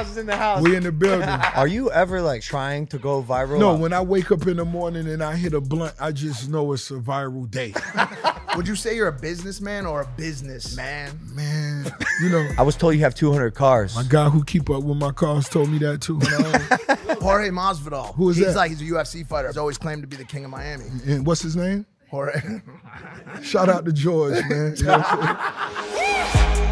Ross is in the house. We in the building. Are you ever like trying to go viral? No, when I wake up in the morning and I hit a blunt, I just know it's a viral day. Would you say you're a businessman or a businessman? Man, you know, I was told you have 200 cars. my guy who keep up with my cars told me that too. Jorge Masvidal. Who is he's that? like he's a UFC fighter. He's always claimed to be the king of Miami. And what's his name? Jorge. Shout out to George, man. You know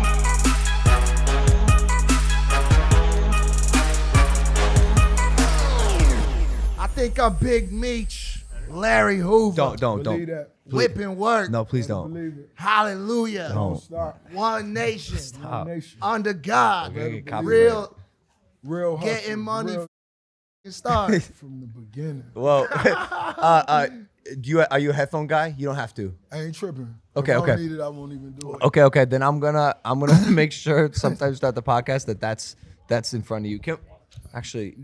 think I'm Big Meech, Larry Hoover. don't, don't, don't. that. Whipping work. No, please don't. Believe it. Hallelujah. Don't. Stop. One nation. Stop. Nation. Under God. We're gonna get copyrighted. Real Real hustle, getting money real f***ing start. from the beginning. Well, uh, uh, do you are you a headphone guy? You don't have to. I ain't tripping. Okay, if I okay. don't need it, I won't even do it. Okay, okay. Then I'm gonna I'm gonna make sure sometimes throughout the podcast that that's that's in front of you. Can, actually,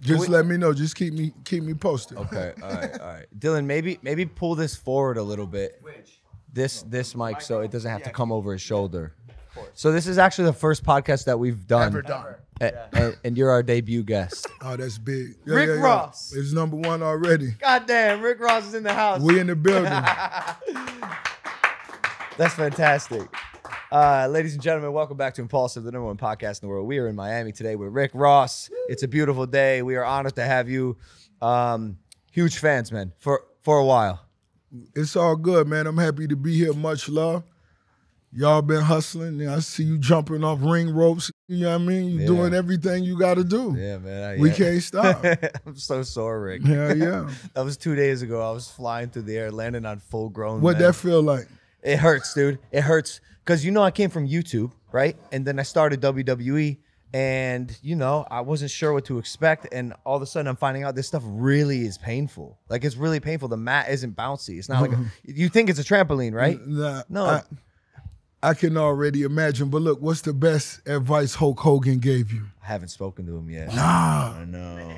Just let me know. Just keep me keep me posted. okay, all right, all right. Dylan, maybe maybe pull this forward a little bit. Which? This this mic so it doesn't have to come over his shoulder. So this is actually the first podcast that we've done. Ever done. A- and, and you're our debut guest. Oh, that's big. Yeah, Rick yeah, yeah. Ross. It's number one already. God damn, Rick Ross is in the house. We in the building. That's fantastic. Uh, ladies and gentlemen, welcome back to Impaulsive, the number one podcast in the world. We are in Miami today with Rick Ross. It's a beautiful day. We are honored to have you. Um, huge fans, man, for for a while. it's all good, man. I'm happy to be here. Much love. Y'all been hustling. and I see you jumping off ring ropes. You know what I mean? You Yeah. doing everything you got to do. Yeah, man. I- We yeah. can't stop. I'm so sore, Rick. Yeah, yeah. That was two days ago. I was flying through the air, landing on full grown. What that feel like? It hurts, dude. It hurts because you know I came from YouTube, right? And then I started WWE, and you know I wasn't sure what to expect, and all of a sudden I'm finding out this stuff really is painful. Like it's really painful. The mat isn't bouncy. It's not like a, you think it's a trampoline, right? Nah, No. I, I can already imagine. But look, what's the best advice Hulk Hogan gave you? I haven't spoken to him yet. Nah, I know.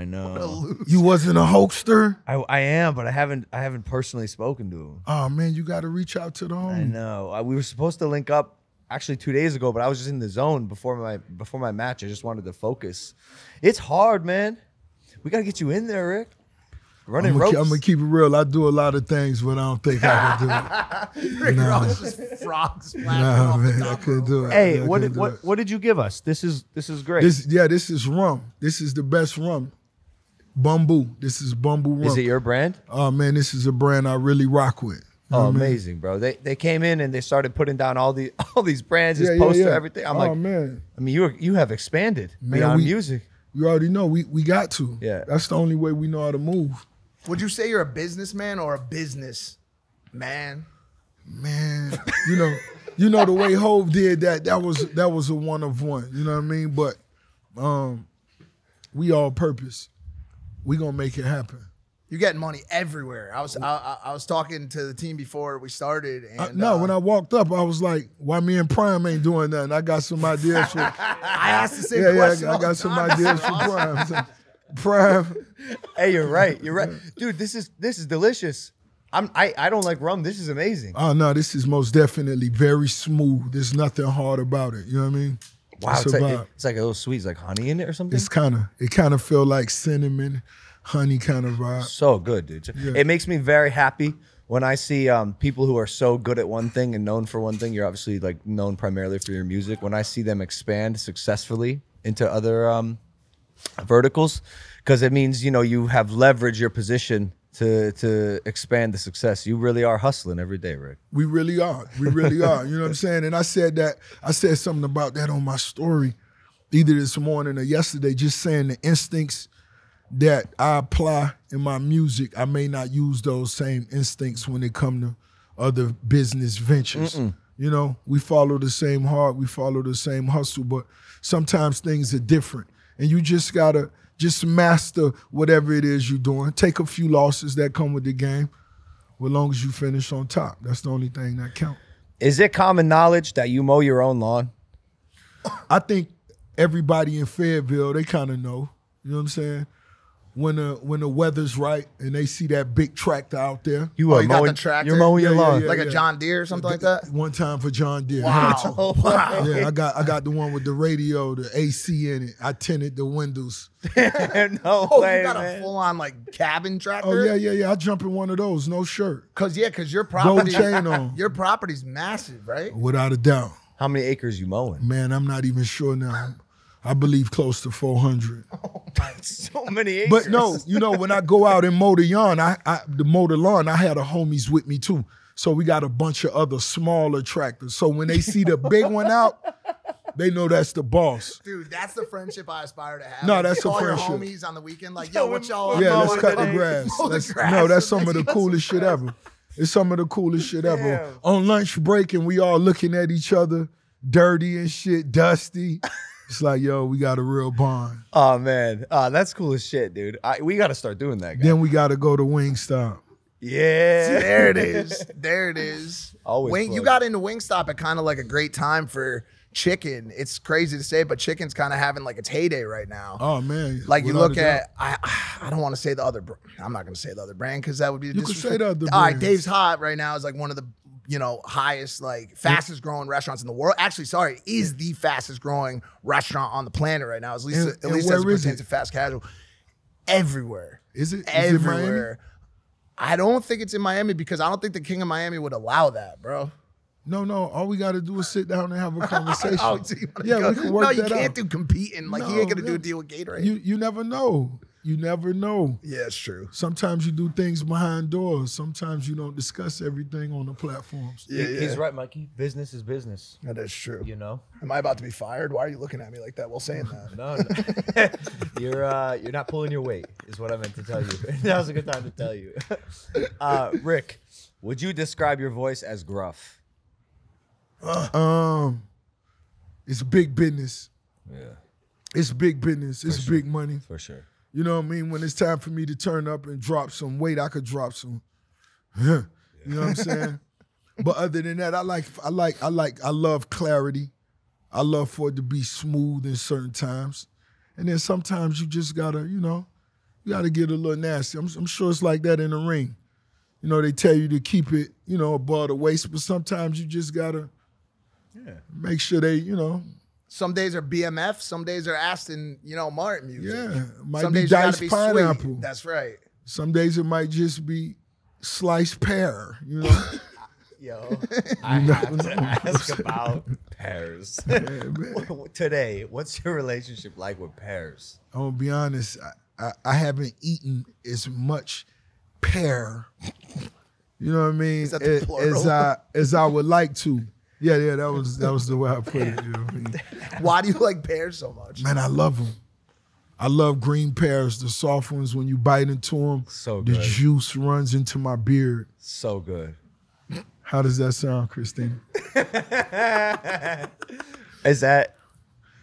I know. you wasn't a Hulkster. I, I am, but I haven't I haven't personally spoken to him. Oh man, you got to reach out to the I know. Uh, we were supposed to link up actually two days ago, but I was just in the zone before my before my match. I just wanted to focus. It's hard, man. We gotta get you in there, Rick. Running I'm ropes. gonna keep it real. I do a lot of things, but I don't think I can do it. Rick Nah. Ross just frogs Nah, off the man, I couldn't do it. hey, I what did what it. what did you give us? This is this is great. This, yeah, this is rum. This is the best rum. Bumbu. This is Bumbu rum. is it your brand? Oh man, this is a brand I really rock with. You Oh, what I mean? amazing, bro. They they came in and they started putting down all the all these brands, this Yeah, yeah, poster, yeah. everything. I'm oh like, man, I mean, you are, you have expanded Man, beyond we- music. you already know we we got to. Yeah. that's the only way we know how to move. Would you say you're a businessman or a business man? Man, you know, you know the way Hove did that. That was that was a one of one. You know what I mean? But um, we all purpose. We gonna make it happen. You're getting money everywhere. I was I, I, I was talking to the team before we started, and I- no, uh, when I walked up, I was like, "Why me and Prime ain't doing nothing?" I got some ideas for. I asked the same yeah, yeah, question. I got some time. ideas for Prime. So, Prime, Hey, you're right. You're right, dude. This is this is delicious. I'm I I don't like rum. This is amazing. oh no, this is most definitely very smooth. There's nothing hard about it. You know what I mean? Wow, it's it's, like, it's like a little sweet. It's like honey in it or something. It's kind of it kind of feel like cinnamon, honey kind of vibe. so good, dude. It makes me very happy when I see um, people who are so good at one thing and known for one thing. You're obviously like known primarily for your music. When I see them expand successfully into other um, verticals, because it means you know you have leveraged your position to to expand the success. You really are hustling every day, Rick. We really are. We really are. You know what I'm saying? And I said that I said something about that on my story, either this morning or yesterday, just saying the instincts that I apply in my music, I may not use those same instincts when it come to other business ventures. You know, we follow the same heart, we follow the same hustle, but sometimes things are different. And you just gotta just master whatever it is you're doing. Take a few losses that come with the game. As long as you finish on top, that's the only thing that counts. Is it common knowledge that you mow your own lawn? I think everybody in Fayetteville, they kind of know. You know what I'm saying? When the when the weather's right and they see that big tractor out there. You Oh, are you got the mowing. tractor? You're mowing your Yeah, yeah, lawn. yeah. like a John Deere or something like that. One time for John Deere. Wow. wow. Yeah, I got I got the one with the radio, the AC in it. I tinted the windows. no Oh, way, you got man. a full on like cabin tractor? Oh yeah, yeah, yeah. I jump in one of those, no shirt, Cause yeah, cause your gold property, chain on, your property's massive, right? without a doubt. How many acres you mowing? Man, I'm not even sure now. I believe close to 400. so many acres. But no, you know, when I go out and mow the lawn, I, I the mow the lawn, I had a homies with me too. So we got a bunch of other smaller tractors. So when they see the big one out, they know that's the boss. Dude, that's the friendship I aspire to have. No, Like, that's a call friendship. your homies on the weekend, like, yo, what y'all? Yeah, let's cut the grass. Mow the Let's- grass no, that's some of the the- coolest shit ever. It's some of the coolest shit ever. On lunch break and we all looking at each other, dirty and shit, dusty. It's like, yo, we got a real bond. oh man, oh, that's cool as shit, dude. I, we got to start doing that. Guy. Then we got to go to Wingstop. yeah, There it is. There it is. Always Wing, you got into Wingstop at kind of like a great time for chicken. It's crazy to say, but chicken's kind of having like its heyday right now. Oh man, Like you look at, I I don't want to say the other. br- I'm not going to say the other brand because that would be. You could say disrespect- the other All right, brands. Dave's Hot right now is like one of the you know highest like fastest growing restaurants in the world. Actually, sorry, is the fastest growing restaurant on the planet right now. At least And- at and least as it pertains it? to fast casual. Everywhere, Is it? Is it everywhere. I don't think it's in Miami because I don't think the King of Miami would allow that, bro. No, no. All we got to do is sit down and have a oh, conversation. Oh, yeah, go- we can work that out. No, you can't out. do competing. Like he ain't gonna do a deal with Gatorade. You you never know. You never know. yeah, it's true. Sometimes you do things behind doors. Sometimes you don't discuss everything on the platforms. Yeah, yeah. he's right, Mikey. Business is business. That is true. You know. Am I about to be fired? Why are you looking at me like that while saying that? No, no. you're uh, you're not pulling your weight, is what I meant to tell you. that was a good time to tell you. uh, Rick, would you describe your voice as gruff? Um, it's big business. Yeah, It's big business. It's big money. for sure. You know what I mean? When it's time for me to turn up and drop some weight, I could drop some. you know what I'm saying? but other than that, I like I like I like I love clarity. I love for it to be smooth in certain times. And then sometimes you just gotta, you know, you gotta get a little nasty. I'm, I'm sure it's like that in the ring. You know, they tell you to keep it, you know, above the waist, but sometimes you just gotta yeah. make sure they, you know, Some days are BMF, some days are Aston, you know, Martin music. yeah, might some be days diced be pineapple. sweet. That's right. Some days it might just be sliced pear, you know. Yo, I have to ask about pears. man. Today, what's your relationship like with pears? I'm gonna be honest, I, I, I haven't eaten as much pear, you know what I mean, Is that the as, as I as I would like to. Yeah, yeah, that was that was the way I put it. You know what I mean? Why do you like pears so much? Man, I love them. I love green pears, the soft ones. When you bite into them, So good. the juice runs into my beard. So good. How does that sound, Christine? Is that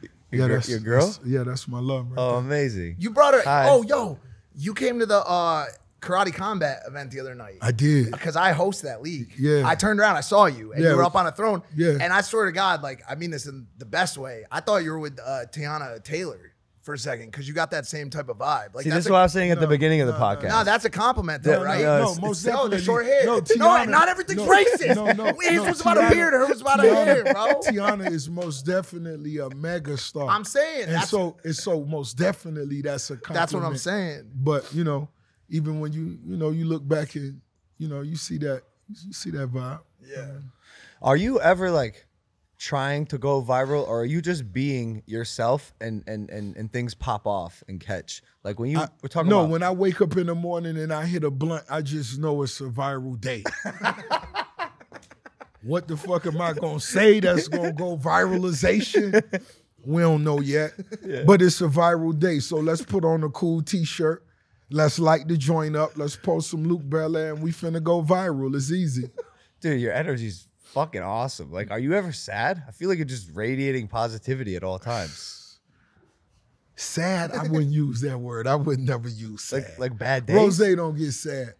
your, yeah, gir- that's your girl? that's- yeah, that's my love. Right Oh, there. amazing. You brought her. Hi. Oh, yo, you came to the uh, karate combat event the other night. I did. because I host that league. Yeah. I turned around, I saw you, and Yeah. you were up on a throne. Yeah. And I swear to God, like I mean this in the best way. I thought you were with uh, Teyana Taylor for a second because you got that same type of vibe. Like See, that's this is what I was saying at the no, beginning of the no, no. podcast. no, that's a compliment, though, No, right? no, no, it's- most no, definitely. the short hair. No, No, not everything's no, racist. No, no, His no, was about a Tiana- beard, hers was about a Tiana- hair, bro. Teyana is most definitely a mega star. I'm saying and that's so it's so most definitely that's a compliment. that's what I'm saying. But you know, even when you you know you look back and you know you see that you see that vibe. Yeah. Um, are you ever like trying to go viral, or are you just being yourself and and and, and things pop off and catch? Like when you I- we're talking no, about when I wake up in the morning and I hit a blunt, I just know it's a viral day. what the fuck am I gonna say that's gonna go viralization? We don't know yet. But it's a viral day. So let's put on a cool t-shirt. Let's light the joint up. Let's post some Luc Belaire and we finna go viral. It's easy. dude, your energy's fucking awesome. Like, are you ever sad? I feel like you're just radiating positivity at all times. Sad, I wouldn't use that word. I would never use sad. Like like bad days. Rose don't get sad.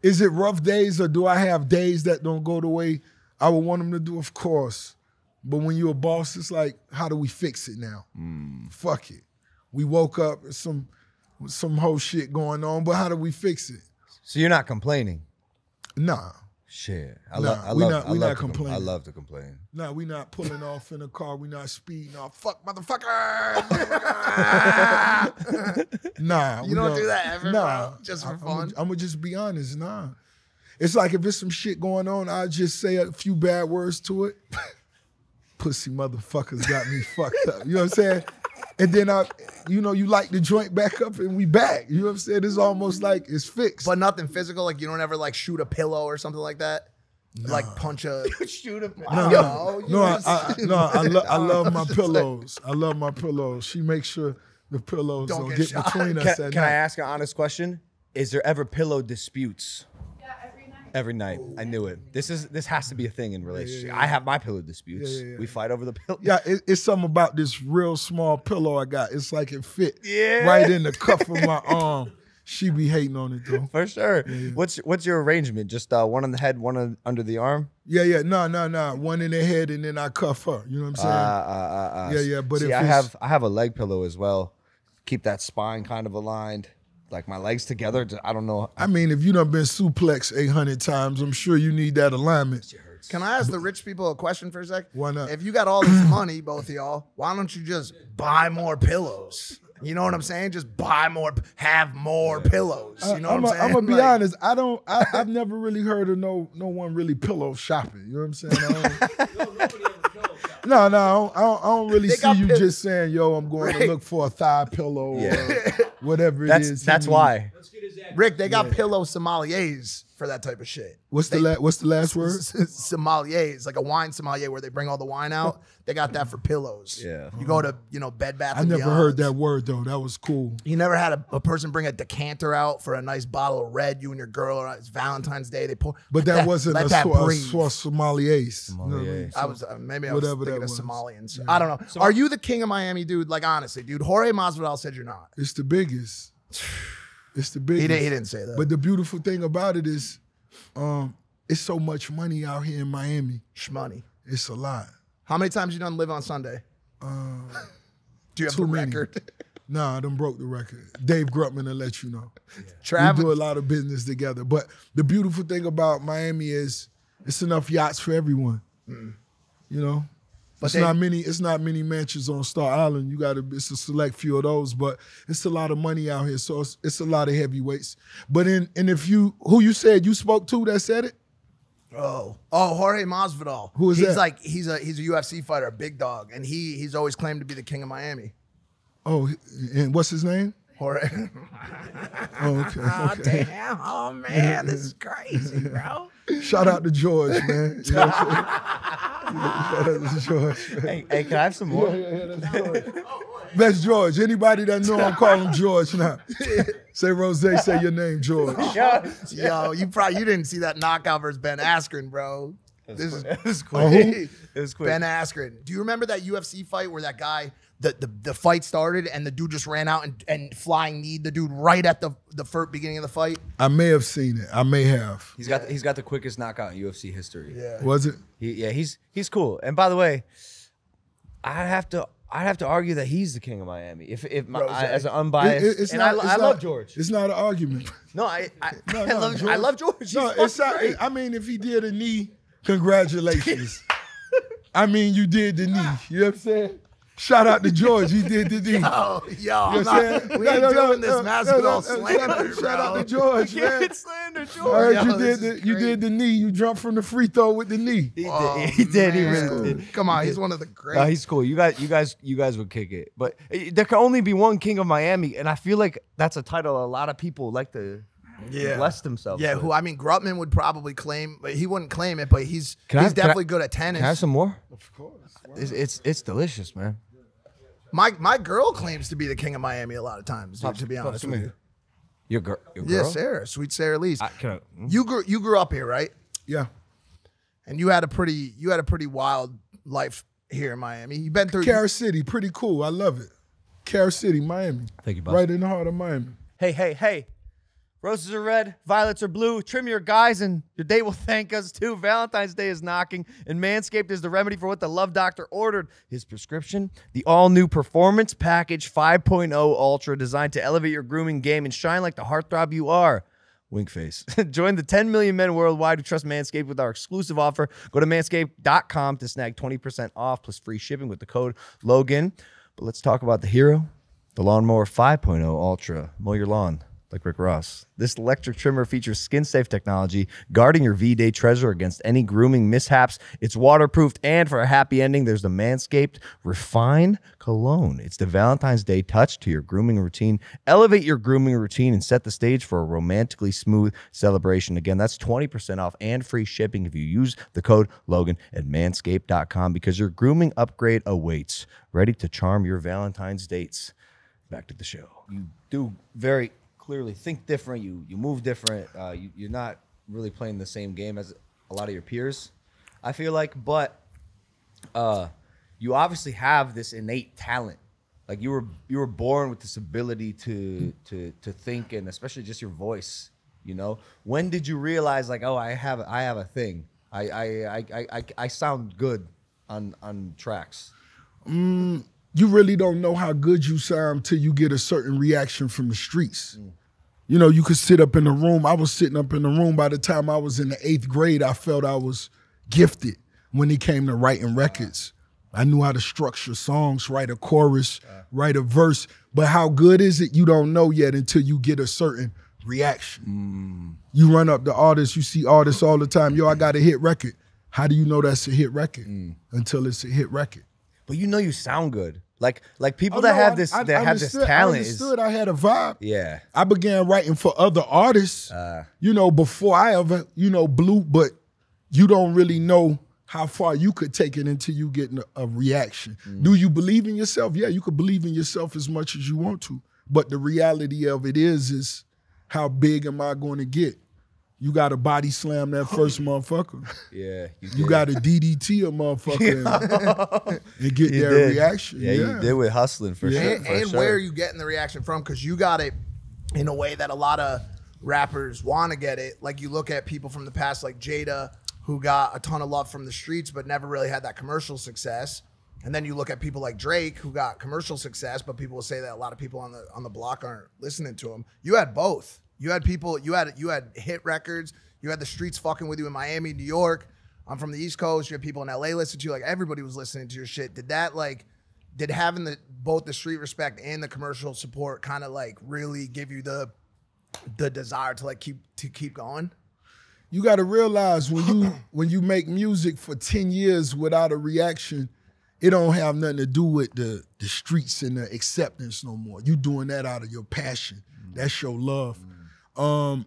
Is it rough days or do I have days that don't go the way I would want them to do? Of course. But when you're a boss, it's like, how do we fix it now? Hmm. Fuck it. We woke up, it's some some whole shit going on. But how do we fix it? So you're not complaining. Nah, Shit. I, Nah, love. I we love. not- I we love not to com- I love to complain. nah, we not pulling off in a car. We not speeding off. Fuck motherfucker. nah, You we don't do that ever, Nah, bro? Just for I'm fun? I'm gonna just be honest. Nah, it's like if there's some shit going on, I just say a few bad words to it. Pussy motherfuckers got me fucked up. You know what I'm saying? And then I, you know, you light the joint back up and we back. You know what I'm saying? It's almost like it's fixed. But nothing physical. Like you don't ever like shoot a pillow or something like that. Like punch a Shoot a No, Yo, no, no, I, I, no, I, lo- I love my pillows. I love my pillows. She makes sure the pillows Don't don't, get get, shot. between Can, us at can I ask an honest question? Is there ever pillow disputes? Yeah, every night. I knew it. This is this has to be a thing in relationship. I have my pillow disputes. Yeah, yeah, yeah. We fight over the pillow. Yeah, it, it's something about this real small pillow I got. It's like it fit Yeah. right in the cuff of my arm. She be hating on it though. For sure. What's what's your arrangement? Just uh, one on the head, one on, under the arm. Yeah, yeah, no, no, no. One in the head and then I cuff her. You know what I'm saying? uh, uh, uh. Yeah, yeah, but See, if I have I have a leg pillow as well. Keep that spine kind of aligned, like my legs together. I don't know. I mean, if you done been suplex 800 times, I'm sure you need that alignment. Can I ask the rich people a question for a sec? Why not? If you got all this money, both of y'all, why don't you just buy more pillows? You know what I'm saying? Just buy more, have more pillows. You know I'm what I'm saying? I'm gonna be Like, honest. I don't. I, I've never really heard of no no one really pillow shopping. You know what I'm saying? No, no, I don't, I don't, really They see you pill- just saying, "Yo, I'm going Right. to look for a thigh pillow or whatever it That's is." that's why. Rick, they got pillow sommeliers for that type of shit. What's the la- What's the last word? sommeliers, like a wine sommelier where they bring all the wine out. They got that for pillows. Yeah. You go to, you know, Bed Bath I and never Beyond. heard that word though. That was cool. You never had a, a person bring a decanter out for a nice bottle of red. You and your girl, or it's Valentine's Day. They pour, But let that, wasn't a, that swa- a breathe. swa- sommeliers. You know I? Sommeliers. I was uh, maybe I was Whatever thinking that of was. Somalians. I don't know. Are you the king of Miami, dude? Like honestly, dude. Jorge Masvidal said you're not. It's the biggest. It's the biggest. He didn't, he didn't say that. But the beautiful thing about it is, um, it's so much money out here in Miami. Shmoney. It's a lot. How many times you done live on Sunday? Um, Do you have the many. record? Nah, I done broke the record. Dave Grutman will let you know. Travis, We do a lot of business together. But the beautiful thing about Miami is it's enough yachts for everyone. You know? But it's they- not many. It's not many mansions on Star Island. You got to. It's a select few of those, but it's a lot of money out here. So it's, it's a lot of heavyweights. But in and if you who you said you spoke to that said it, Oh, oh, Jorge Masvidal. Who is he's that? like he's a he's a UFC fighter, a big dog, and he he's always claimed to be the king of Miami. oh, and what's his name? Jorge. Oh, okay. oh okay. damn! Oh man, this is crazy, bro. Shout out to George, man. You know what I'm saying? Shout out to George. man. Hey, hey, can I have some more? Yeah, yeah, that's oh, George. That's George. Anybody that know him, call him George now. say Rose, say your name, George. Yo, you probably you didn't see that knockout versus Ben Askren, bro. This is this was quick. Oh, who? It was quick. Ben Askren. Do you remember that UFC fight where that guy, the, the, the fight started and the dude just ran out and, and flying knee the dude right at the the first beginning of the fight? I may have seen it. I may have. He's got the, he's got the quickest knockout in UFC history. Yeah. Was it? He, yeah, he's he's cool. And by the way, I have to I have to argue that he's the king of Miami. If if my, Rose. I, as an unbiased, it- it's and not, I, it's I not- love George. It's not an argument. No, I I, No, I no, love I love George. No, fucking it's not. great. I mean, if he did a knee, congratulations. I mean, you did the knee. You know what I'm saying? Shout out to George. He did the knee. Oh, yo, You know what I'm saying? not, we No, ain't no, no, doing this no, Masvidal no, no, slander, shout out, shout out to George, man. Can't slander I heard Yo, you did the you did the knee. You jumped from the free throw with the knee. He Oh, did. He did. He man. really did. Come on, he's one of the great. No, he's cool. You guys, you guys, you guys would kick it. But eh, there can only be one king of Miami, and I feel like that's a title a lot of people like to Yeah. bless themselves. yeah, with. who I mean, Grutman would probably claim, but he wouldn't claim it. But he's Can he's I- definitely good at tennis. Can I have some more? Of course. It's, it's it's delicious, man. My my girl claims to be the king of Miami a lot of times. Dude, to be honest Come with you. Your girl. Your Yeah. Sarah, sweet Sarah Lee's. I, can I, hmm? you grew you grew up here, right? Yeah. And you had a pretty you had a pretty wild life here in Miami. You've been through. Carol City, pretty cool. I love it. Carol City, Miami. Thank you, boss. Right in the heart of Miami. Hey, hey, hey. Roses are red, violets are blue. Trim your guys, and your date will thank us too. Valentine's Day is knocking, and Manscaped is the remedy for what the love doctor ordered. His prescription, the all new Performance Package 5.0 Ultra, designed to elevate your grooming game and shine like the heartthrob you are. Wink face. Join the 10 million men worldwide who trust Manscaped with our exclusive offer. Go to manscaped.com to snag 20% off plus free shipping with the code Logan. But let's talk about the hero, the Lawnmower 5.0 Ultra. Mow your lawn like Rick Ross. This electric trimmer features skin safe technology, guarding your V Day treasure against any grooming mishaps. It's waterproofed, and for a happy ending, there's the Manscaped Refine Cologne. It's the Valentine's Day touch to your grooming routine. Elevate your grooming routine and set the stage for a romantically smooth celebration. Again, that's 20% off and free shipping if you use the code Logan at manscaped.com because your grooming upgrade awaits. Ready to charm your Valentine's dates. Back to the show. You do very clearly think different. You you move different. Uh, you, you're not really playing the same game as a lot of your peers. I feel like, but uh, you obviously have this innate talent. Like you were you were born with this ability to to to think, and especially just your voice. You know, when did you realize like, oh, I have I have a thing. I I I I, I, sound good on on tracks. Mm, you really don't know how good you sound till you get a certain reaction from the streets. Mm. You know, you could sit up in the room. I was sitting up in the room by the time I was in the eighth grade. I felt I was gifted when it came to writing records. I knew how to structure songs, write a chorus, write a verse. But how good is it? You don't know yet until you get a certain reaction. Mm. You run up to artists, you see artists all the time. Yo, I got a hit record. How do you know that's a hit record? Mm. Until it's a hit record. But you know you sound good. Like like people oh, that no, have this I, I that have this talent. I understood. Is, I had a vibe. Yeah. I began writing for other artists. Uh, you know, before I ever you know blew, but you don't really know how far you could take it until you get a, a reaction. Mm. Do you believe in yourself? Yeah, you could believe in yourself as much as you want to, but the reality of it is is how big am I going to get? You got to body slam that first motherfucker. Yeah, you, you got to DDT a motherfucker and, and, get you their did. reaction. Yeah, yeah, you did with hustling for yeah. sure. And, and sure. where are you getting the reaction from? Because you got it in a way that a lot of rappers want to get it. Like you look at people from the past, like Jada, who got a ton of love from the streets, but never really had that commercial success. And then you look at people like Drake, who got commercial success, but people will say that a lot of people on the on the block aren't listening to him. You had both. You had people, you had you had hit records, you had the streets fucking with you in Miami, New York. I'm from the East Coast. You had people in LA listening to you. Like everybody was listening to your shit. Did that like did having the both the street respect and the commercial support kind of like really give you the the desire to like keep to keep going? You got to realize when you when you make music for 10 years without a reaction, it don't have nothing to do with the the streets and the acceptance no more. You doing that out of your passion. That's your love. Um,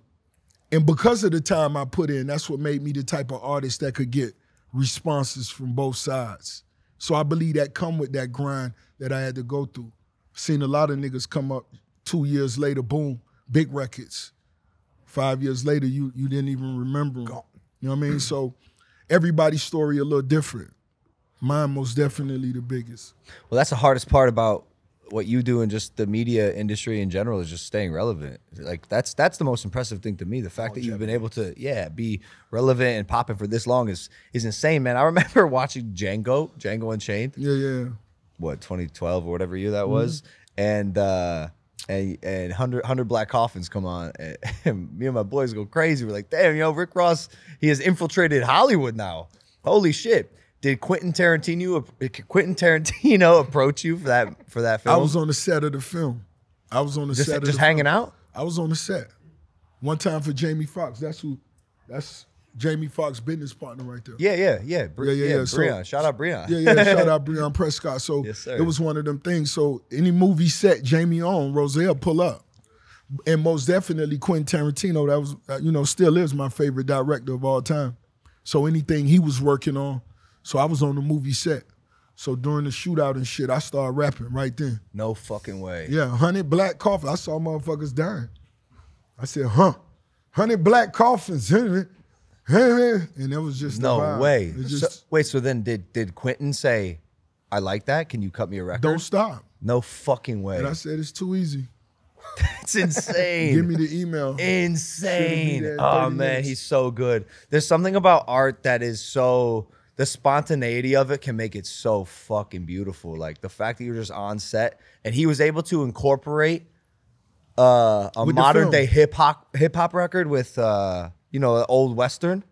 and because of the time I put in, that's what made me the type of artist that could get responses from both sides. So I believe that come with that grind that I had to go through. Seen a lot of niggas come up two years later, boom, big records. Five years later, you you didn't even remember them. You know what I mean? So everybody's story a little different. Mine most definitely the biggest. Well, that's the hardest part about what you do and just the media industry in general is just staying relevant. Like that's that's the most impressive thing to me. The fact that you've been able to yeah be relevant and popping for this long is is insane, man. I remember watching Django, Django Unchained. Yeah, yeah. What 2012 or whatever year that mm-hmm. was, and uh, and and hundred hundred black coffins come on, and, and me and my boys go crazy. We're like, damn, you know, Rick Ross, he has infiltrated Hollywood now. Holy shit! Did Quentin Tarantino Quentin Tarantino approach you for that for that film? I was on the set of the film. I was on the just, set. Just hanging film. out. I was on the set. One time for Jamie Foxx. That's who. That's Jamie Foxx business partner right there. Yeah, yeah, yeah. Bre- yeah, yeah, yeah. Breon. So, shout out Breon. Yeah, yeah. shout out Breon Prescott. So yes, it was one of them things. So any movie set Jamie on, Roselle pull up. And most definitely Quentin Tarantino, that was, uh, you know, still is my favorite director of all time. So anything he was working on, so I was on the movie set. So during the shootout and shit, I started rapping right then. No fucking way. Yeah, hundred black coffins. I saw motherfuckers dying. I said, huh, hundred black coffins. and that was just no way. Just, so, wait, so then did did Quentin say, "I like that. Can you cut me a record?" Don't stop. No fucking way. And I said it's too easy. That's insane. Give me the email. insane. Oh man, minutes. he's so good. There's something about art that is so the spontaneity of it can make it so fucking beautiful. Like the fact that you're just on set and he was able to incorporate uh, a With modern day hip hop hip hop record with uh, you know, an old western.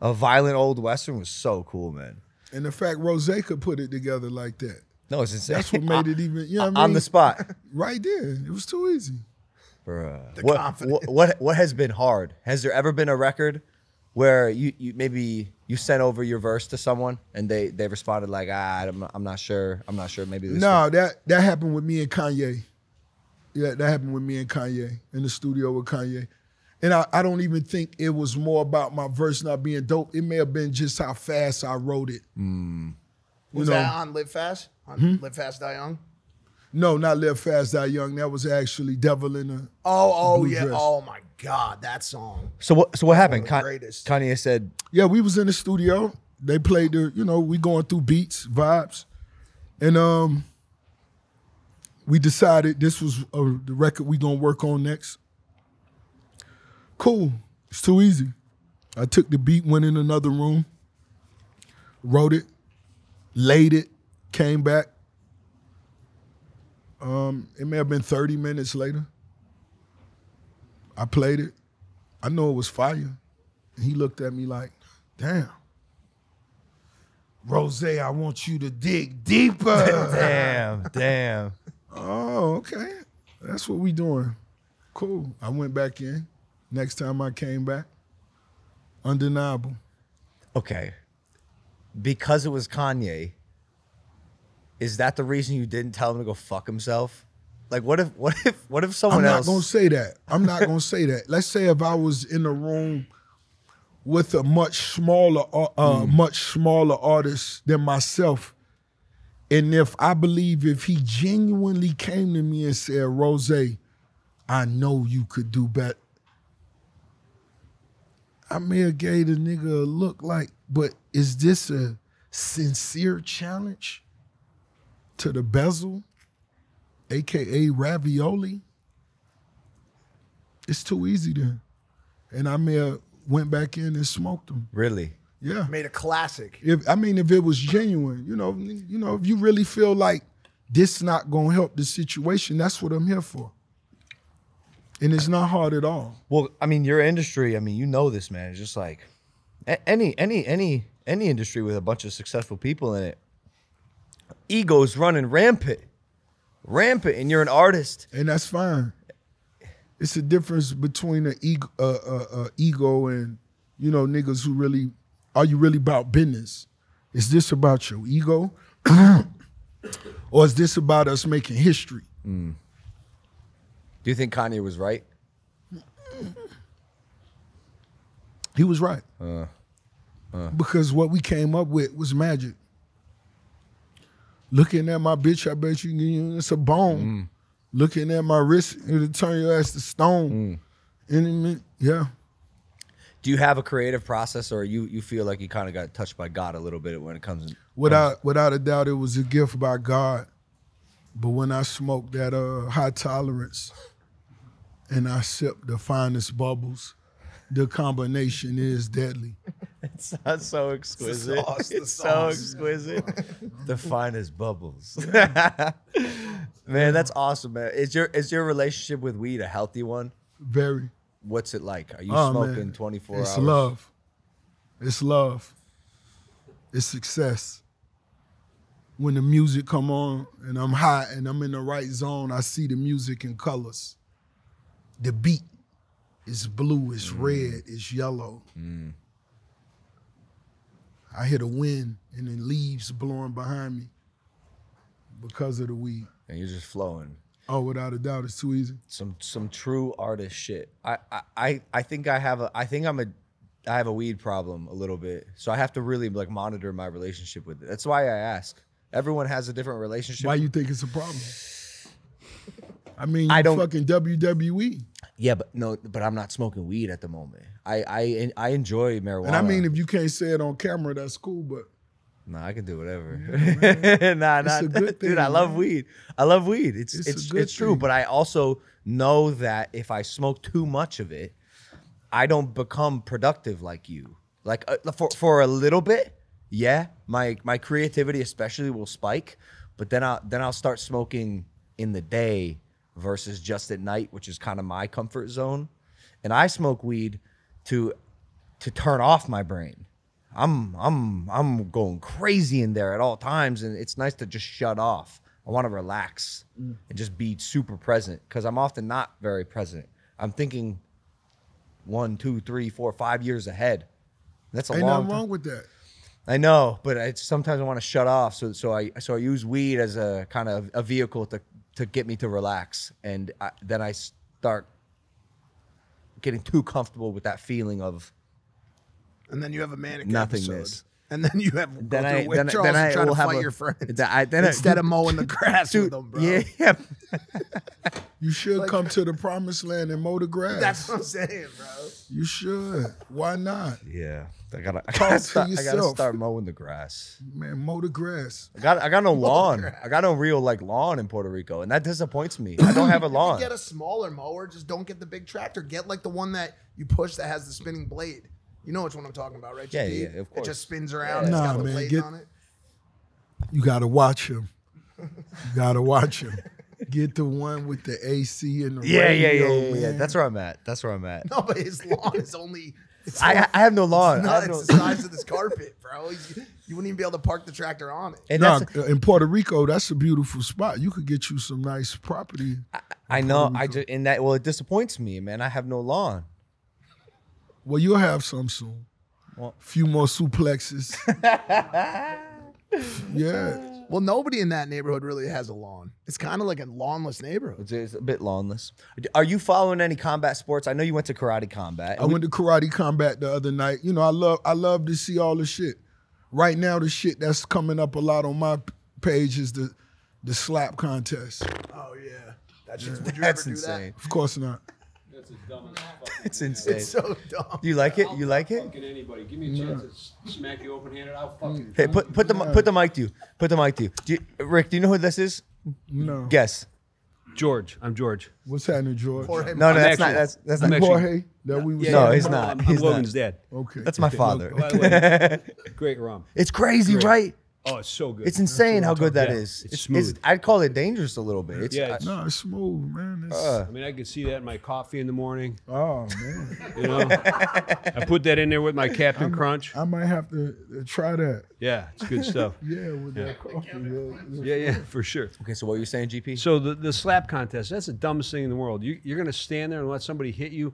A violent old western was so cool, man. And the fact Rose could put it together like that. No, it's insane. That's what made it even, you know what I on the spot. Right there. It was too easy. Bruh. The what, confidence. what what what has been hard? Has there ever been a record where you, you maybe you sent over your verse to someone and they they responded like ah I'm not, I'm not sure I'm not sure maybe this No, that that happened with me and Kanye. Yeah, that happened with me and Kanye in the studio with Kanye. And I, I don't even think it was more about my verse not being dope. It may have been just how fast I wrote it. Mm. Was know, that on Live Fast? On Hmm? Live Fast, Die Young? No, not Live Fast, Die Young. That was actually Devil in a. Oh, oh New yeah. Dress. Oh my God, that song. so what so what happened? the Kan- greatest. Kanye said Yeah, we was in the studio. They played the, you know, we going through beats, vibes, and um, we decided this was uh, the record we gonna work on next. Cool, it's too easy. I took the beat, went in another room, wrote it, laid it, came back. Um, it may have been thirty minutes later. I played it. I know it was fire. And he looked at me like, damn. Rose, I want you to dig deeper. damn damn oh, okay. That's what we doing. Cool. I went back in. Next time I came back, undeniable. okay because it was Kanye. Is that the reason you didn't tell him to go fuck himself? Like what if what if what if someone else? I'm not else gonna say that. I'm not gonna say that. Let's say if I was in a room with a much smaller, uh, much smaller artist than myself, and if I believe if he genuinely came to me and said, "Rose, I know you could do better," I may have gave the nigga a look like, but is this a sincere challenge to the bezel? aka ravioli, it's too easy then. And I may have went back in and smoked them. really Yeah. Made a classic. If I mean if it was genuine, you know, you know, if you really feel like this not gonna help the situation, that's what I'm here for. And it's not hard at all. Well, I mean, your industry. I mean, you know this, man. It's just like any any any any industry with a bunch of successful people in it. Egos running rampant, rampant, and you're an artist. And that's fine. It's a difference between an ego, uh, uh, uh, ego and you know niggas who really are you really about business? Is this about your ego, or is this about us making history? Do you think Kanye was right? He was right. Because what we came up with was magic. Looking at my bitch, I bet you, you it's a bone. Looking at my wrist, it'll turn your ass to stone. And it yeah. Do you have a creative process, or you you feel like you kind of got touched by God a little bit when it comes? In, Without without a doubt, it was a gift by God. But when I smoked that uh, high tolerance and I sipped the finest bubbles, the combination is deadly. It's not so exquisite. sauce, the it's so exquisite. the finest bubbles. man, that's awesome, man. Is your is your relationship with weed a healthy one? Very. What's it like? Are you Oh, smoking. 24 It's hours? love. It's love. It's success. When the music come on and I'm high and I'm in the right zone, I see the music in colors. The beat is blue, it's Mm. red, it's yellow. I hear the wind and then leaves blowing behind me because of the weed. And you're just flowing. Oh, without a doubt, it's too easy. Some some true artist shit. I I I- I think I have a I think I'm a I have a weed problem a little bit. So I have to really like monitor my relationship with it. That's why I ask. Everyone has a different relationship. Why you think it's a problem? I mean, I don't- fucking. WWE. Yeah, but no, but I'm not smoking weed at the moment. I I I enjoy marijuana. And I mean, if you can't say it on camera, that's cool. But Nah, I can do whatever. nah, nah, a good dude. thing, I love man. weed. I love weed. It's It's it's it's, true, but I also know that if I smoke too much of it, I don't become productive like you. Like uh, for for a little bit, yeah, my my creativity especially will spike, but then I then I'll start smoking in the day versus just at night, which is kind of my comfort zone. And I smoke weed to to turn off my brain. I'm I'm I'm going crazy in there at all times, and it's nice to just shut off. I want to relax and just be super present because I'm often not very present. I'm thinking one, two, three, four, five years ahead. That's a Ain't long nothing time. wrong with that. I know, but it's sometimes I want to shut off. So so I so I use weed as a kind of a vehicle to to get me to relax, and I, then I start getting too comfortable with that feeling of And then you have a manic Nothingness. episode. And then you have then go I through then, withdrawals then I try will to have fight a, your friends Then I, then I- instead of mowing the grass with them, bro. Yeah, yeah. You should come to the promised land and mow the grass. That's what I'm saying, bro. you should. Why not? Yeah, I gotta, I Talk gotta, to start, I gotta start mowing the grass. Man, mow the grass. I got, I got no lawn. I got no real like lawn in Puerto Rico, and that disappoints me. I don't have a lawn. Get a smaller mower. Just don't get the big tractor. Get like the one that you push that has the spinning blade. You know which one I'm talking about, right? Yeah, GP? yeah, of course. It just spins around. and it's Nah, got the man, blades get- on it. You gotta watch him. You gotta watch him. Get the one with the AC and the yeah, yeah, radio, yeah, yeah, yeah. man. That's where I'm at. That's where I'm at. No, but his lawn is only. It's I, I have no lawn. It's, not, have no- the size of this carpet, bro. You, you wouldn't even be able to park the tractor on it. and Nah, that's, in Puerto Rico, that's a beautiful spot. You could get you some nice property. I know. I just and that well, it disappoints me, man. I have no lawn. Well, you'll have some soon. Well- few more suplexes. yeah. Well, nobody in that neighborhood really has a lawn. It's kind of like a lawnless neighborhood. It's, it's a bit lawnless. Are you following any combat sports? I know you went to karate combat. I went to karate combat the other night. You know, I love I love to see all the shit. Right now, the shit that's coming up a lot on my page is the the slap contest. Oh yeah, that's just. Would you That's ever do insane. Of course not. That's the dumbest fucking It's insane. It's so dumb. You like it? You like it? Fucking anybody. Give me a chance to smack you open handed. I'll fucking. Hey, put put the put the mic to you. Put the mic to you. Do you. Rick, do you know who this is? No. Guess. George. I'm George. What's happening, George? Jorge No, no, I'm that's not. actually- That's that's I'm not. actually- Jorge that we was Yeah, No, yeah. he's not. I'm, He's Logan's not. dad. Okay. That's my father. By the way, great rum. It's crazy, right? Oh, it's so good. It's insane how good that Yeah, is. it's It's, smooth. it's- I'd call it dangerous a little bit. It's, Yeah, I- it's- No, it's smooth, man. It's, uh, I mean, I could see that in my coffee in the morning. oh man, You know, I put that in there with my Captain Crunch. I might have to uh, try that. Yeah, it's good stuff. Yeah, with that coffee. Yeah. Yeah, yeah, for sure. okay, so what were you saying, GP? So the, the slap contest, that's the dumbest thing in the world. You, you're going to stand there and let somebody hit you.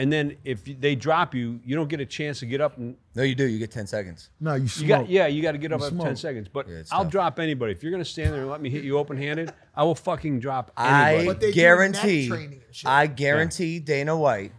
And then if they drop you, you don't get a chance to get up and no, you do. You get ten seconds. No, you you got yeah, you got to get up You after ten seconds. But Yeah, I'll tough. drop anybody. If you're going to stand there and let me hit you open handed, I will fucking drop I anybody. But they guarantee. neck training and shit. I guarantee Dana White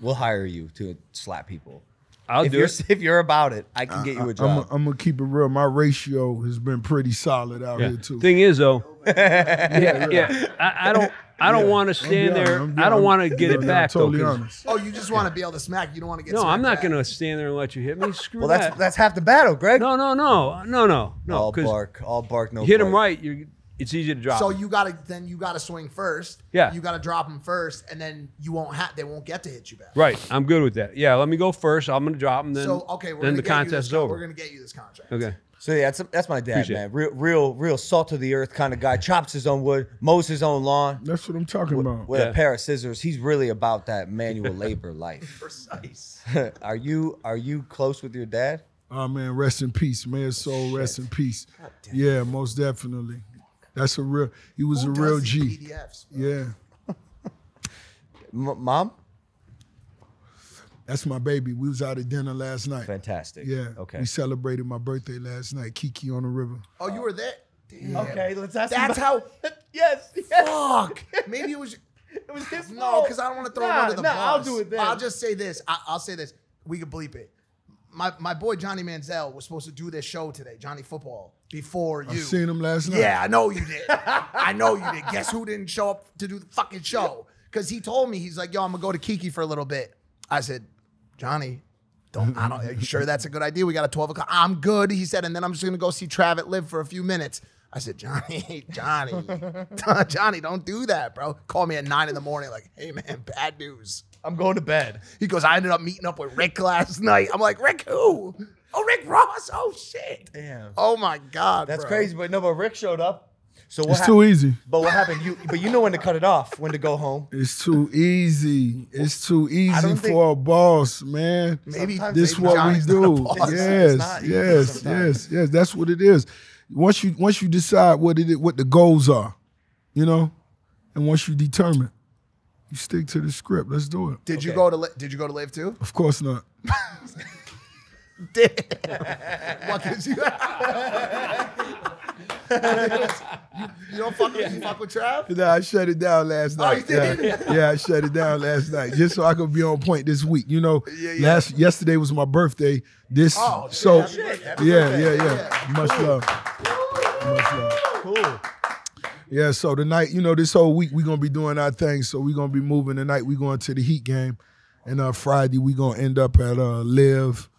will hire you to slap people. I'll if do you're it. if you're about it, I can get you a job. I'm, gonna keep it real. My ratio has been pretty solid out Yeah. here too. Thing is though, yeah, yeah, I, I don't, I don't want to stand there. being- I'm I don't being- want to get I'm it being back Totally though. 'cause- honest. Oh, you just want to be able to smack. You don't want to get. No, I'm not going to stand there and let you hit me. Screw well, that's that. that's half the battle, Greg. no, no, no, no, no, no. all 'cause bark, all bark, no. hit him right. You're, it's easy to drop. So you gotta then you gotta swing first. Yeah. You gotta drop them first, and then you won't have they won't get to hit you back. Right, I'm good with that. Yeah, let me go first. I'm gonna drop him. Then, So okay, we're then gonna the get contest is over. We're gonna get you this contract. okay. So yeah, that's that's my dad, Appreciate man. Real, real, real salt of the earth kind of guy. Chops his own wood, mows his own lawn That's what I'm talking about. with Yeah. a pair of scissors. He's really about that manual labor life. Precise. are you are you close with your dad? Oh man, rest in peace. May his soul rest in peace. Yeah, most definitely. That's a real. He was Who a real G. PDFs. Yeah, M- Mom, that's my baby. We was out at dinner last night. fantastic. Yeah. Okay. We celebrated my birthday last night. Kiki on the river. Oh, you were there. Damn. Okay, let's ask. That's how. yes. Fuck. Maybe it was. It was his No, because I don't want to throw him Nah, under the nah, bus. I'll do it then. I'll just say this. I, I'll say this. We can bleep it. My my boy Johnny Manziel was supposed to do this show today, Johnny Football, before you. I seen him last night. Yeah, I know you did. I know you did. Guess who didn't show up to do the fucking show? Because he told me he's like, "Yo, I'm gonna go to Kiki for a little bit." I said, "Johnny, Don't I don't. Are you sure that's a good idea? We got a twelve o'clock. I'm good. He said, and then I'm just gonna go see Travis live for a few minutes. I said, Johnny, Johnny, Johnny, don't do that, bro. Call me at nine in the morning, like, hey man, bad news. I'm going to bed. He goes, I ended up meeting up with Rick last night. I'm like, Rick who? Oh, Rick Ross. Oh shit. Damn. Oh my god. That's bro. crazy, but no, but Rick showed up. So what It's hap- too easy. But what happened? You but you know when to cut it off, when to go home. It's too easy. It's too easy don't think- for a boss, man. Maybe this maybe what Johnny's we do. Yes, yes, yes, yes. That's what it is. Once you once you decide what it is, what the goals are, you know, and once you determine, you stick to the script. Let's do it. Did you go to Did you go to live too? Of course not. Damn. what gives you? you, you don't fuck with you fuck with Trav? No, I shut it down last Oh, night. you did? Yeah, yeah, I shut it down last night just so I could be on point this week. You know, Yeah, yeah. last yesterday was my birthday. This Oh, so happy birthday, yeah, yeah, yeah, Much love. Much love. Cool. Yeah, so tonight, you know, this whole week we're gonna be doing our thing. So we're gonna be moving tonight. we going to the Heat game. And uh Friday we gonna end up at uh Live.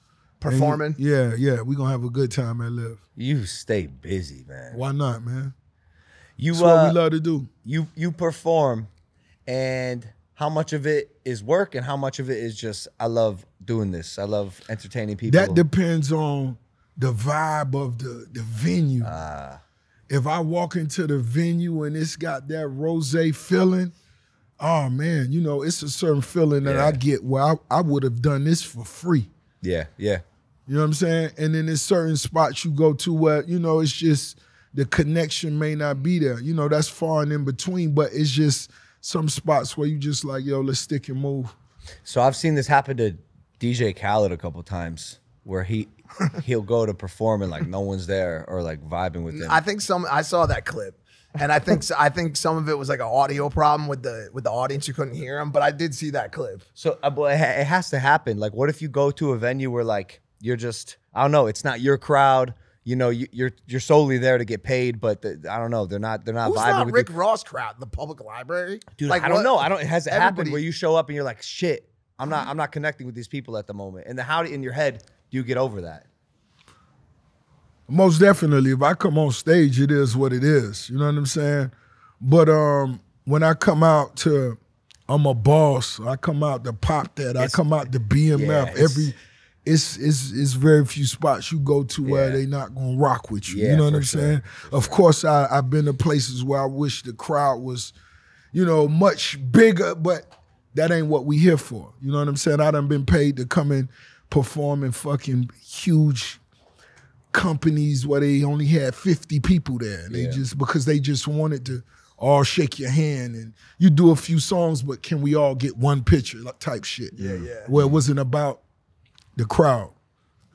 Performing. yeah, yeah. we're gonna have a good time at Live. You stay busy, man. Why not, man? You That's what uh, we love to do. you you perform, and how much of it is work, and how much of it is just I love doing this. I love entertaining people. That depends on the vibe of the the venue. Ah. if I walk into the venue and it's got that rose feeling, oh man, you know, it's a certain feeling that Yeah. I get where I, I would have done this for free. yeah, yeah. You know what I'm saying? And then there's certain spots you go to where, you know, it's just the connection may not be there. You know, that's far and in between, but it's just some spots where you just like, yo, let's stick and move. So I've seen this happen to DJ Khaled a couple times, where he he'll go to perform and like no one's there or like vibing with him. I think some. I saw that clip, and I think I think some of it was like an audio problem with the with the audience. You couldn't hear him, but I did see that clip. So, uh, but it ha- it has to happen. Like, what if you go to a venue where like you're just I don't know, it's not your crowd. You know, you, you're you're solely there to get paid, but the, I don't know, they're not they're not Who's vibing not with Rick you. Ross crowd? The public library, Dude, Like, I don't what- know. I don't. Has it happened where you show up and you're like, shit, I'm not I'm not connecting with these people at the moment. And then how in your head do you get over that? Most definitely, if I come on stage, it is what it is. You know what I'm saying? But um, when I come out to, I'm a boss. I come out to pop that. I come out to BMF. Yeah, it's- Every, it's it's it's very few spots you go to where Yeah. they not gonna rock with you. Yeah, you know what I'm sure, saying? Of course, I I've been to places where I wish the crowd was, you know, much bigger, but that ain't what we here for. You know what I'm saying? I done been paid to come and perform in fucking huge companies where they only had 50 people there and they Yeah. just because they just wanted to all shake your hand and you do a few songs but can we all get one picture like type shit yeah yeah. where it wasn't about the crowd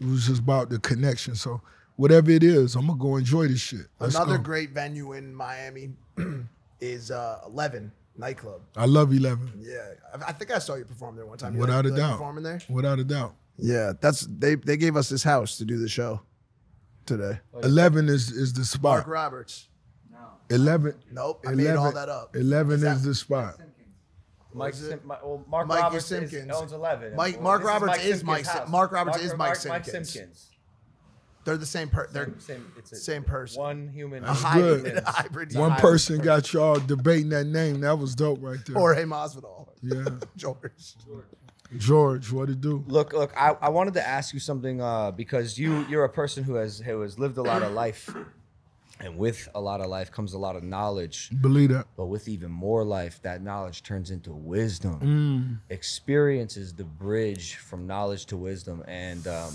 it was just about the connection so whatever it is i'm gonna go enjoy this shit Let's Another go. great venue in Miami is uh, Eleven nightclub. i love 11 Yeah, I, I think I saw you perform there one time. You without like- a like doubt performing there. without a doubt Yeah, that's they. They gave us this house to do the show today. 11 is is the spot Mark Roberts. 11 Nope, I made all that up. 11 is, that- the spot Mike, is it? Sim- Mi- well, Mark Mikey Roberts Simpkins. Is, owns 11. Mike- Well, Mark this Roberts is Simpkins' Mike Sim- house. Mark Roberts is Mike Mike Simpkins. Simpkins. They're the same. person. they're Same, same, it's a, same person. One human. a hybrid. good. hybrid. one hybrid person got y'all debating that name that was dope right there Jorge Masvidal. Yeah. George. George, what it do? Look, look. I, I wanted to ask you something uh, because you you're a person who has who has lived a lot of life, and with a lot of life comes a lot of knowledge. Believe that. But with even more life, that knowledge turns into wisdom. Mm. Experience is the bridge from knowledge to wisdom, and um,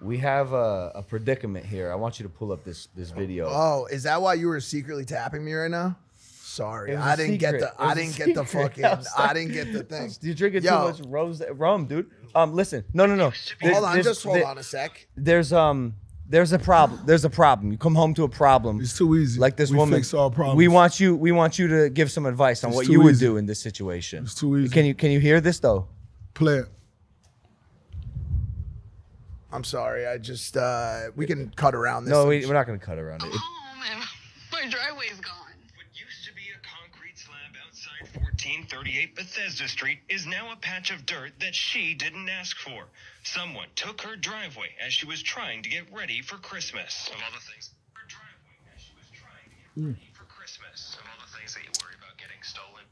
we have a, a predicament here. I want you to pull up this this video. Oh, is that why you were secretly tapping me right now? Sorry, It was I a didn't get the. I didn't get the secret. fucking. I'm I didn't get the thing. You're drinking Yo. too much rose rum, dude. Um, listen, no, no, no. There's- Hold on, just hold there- on a sec. There's um, there's a problem. There's a problem. You come home to a problem. It's too easy. like this we woman. fix all problems. We want you. We want you to give some advice on It's what too you would easy. do in this situation. It's too easy. Can you can you hear this though? play it. I'm sorry. I just. uh We can cut around this. No, we, we're not gonna cut around it. It- home and my driveway's gone. What used to be a concrete slab outside 1438 Bethesda Street is now a patch of dirt that she didn't ask for. Someone took her driveway as she was trying to get ready for Christmas. Of all the things, her driveway as she was trying to get hmm. ready for Christmas. Of all the things that you worry about getting stolen.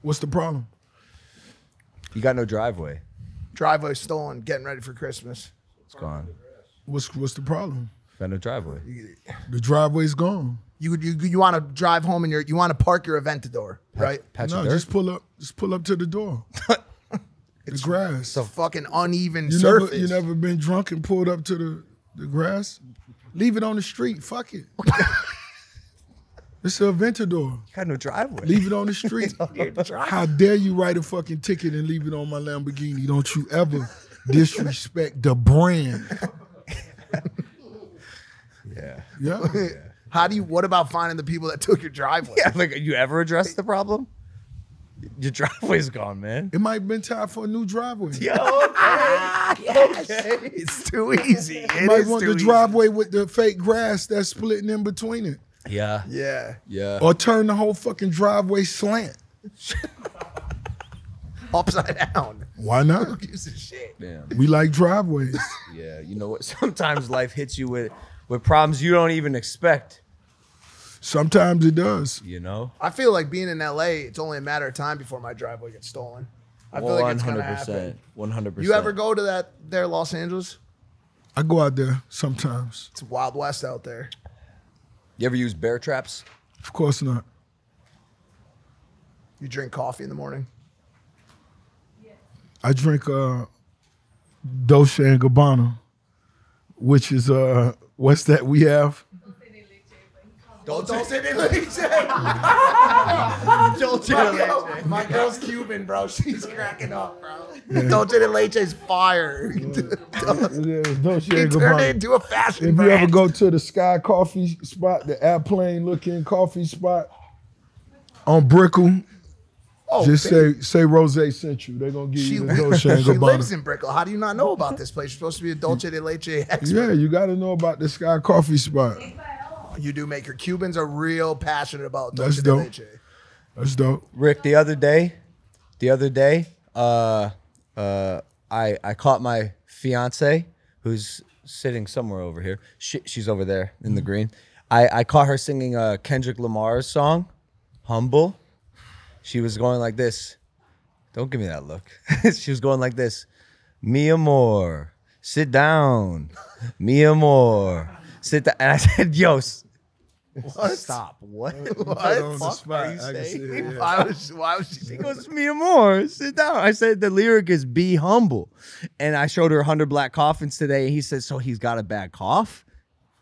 What's the problem? You got no driveway. Driveway stolen, getting ready for Christmas. It's gone. What's what's the problem? Got no driveway. The driveway's gone. You you you want to drive home and you you want to park your Aventador, right? Patch no, just pull up. Just pull up to the door. the grass. It's a fucking uneven you surface. never you never been drunk and pulled up to the the grass. Leave it on the street. Fuck it. it's a Aventador. You got no driveway. Leave it on the street. How dare you write a fucking ticket and leave it on my Lamborghini? Don't you ever disrespect the brand. yeah. Yeah. How do you? What about finding the people that took your driveway? Yeah. Like, you ever addressed the problem? Your driveway's gone, man. It might have been time for a new driveway. Yo, okay. It's too easy. It You might is want too the easy. driveway with the fake grass that's splitting in between it. Yeah. Yeah, Yeah. Or turn the whole fucking driveway slant. upside down. Why not? Who gives a shit? Damn. We like driveways. Yeah. You know what? Sometimes life hits you with with problems you don't even expect. Sometimes it does. You know. I feel like being in LA, it's only a matter of time before my driveway gets stolen. I feel like it's gonna happen. One hundred percent. You ever go to that there Los Angeles? I go out there sometimes. It's Wild West out there. You ever use bear traps? Of course not. You drink coffee in the morning. I drink uh Dolce and Gabbana, which is uh what's that we have? Dolce de leche. Dolce de leche. My girl's Cuban, bro. She's cracking up, bro. Dolce de leche is fire. It is Dolce He and turned it into a fashion If you ever go to the Sky Coffee spot, the airplane looking coffee spot on Brickell, oh, just babe, say say Rose sent you. They're gonna give she, you the Dolce and she lives in Brickell. How do you not know about this place? You're supposed to be a Dolce de leche expert. Yeah, you got to know about the Sky Coffee spot. You do make your Cubans are real passionate about That's Dolce de dope. leche. That's dope. Rick, the other day, the other day, uh, uh, I I caught my fiance who's sitting somewhere over here. She, she's over there in the green. I I caught her singing uh, Kendrick Lamar's song, "Humble." She was going like this. Don't give me that look. she was going like this. Mia amor, sit down. Mia amor, sit down. And I said, "Yo, s- stop. What? What? on the Fuck spot. are you I can see saying? it, yeah. Why was why was she He singing? goes, me more. Sit down. I said the lyric is be humble. And I showed her 100 black coffins today. And he said, so he's got a bad cough?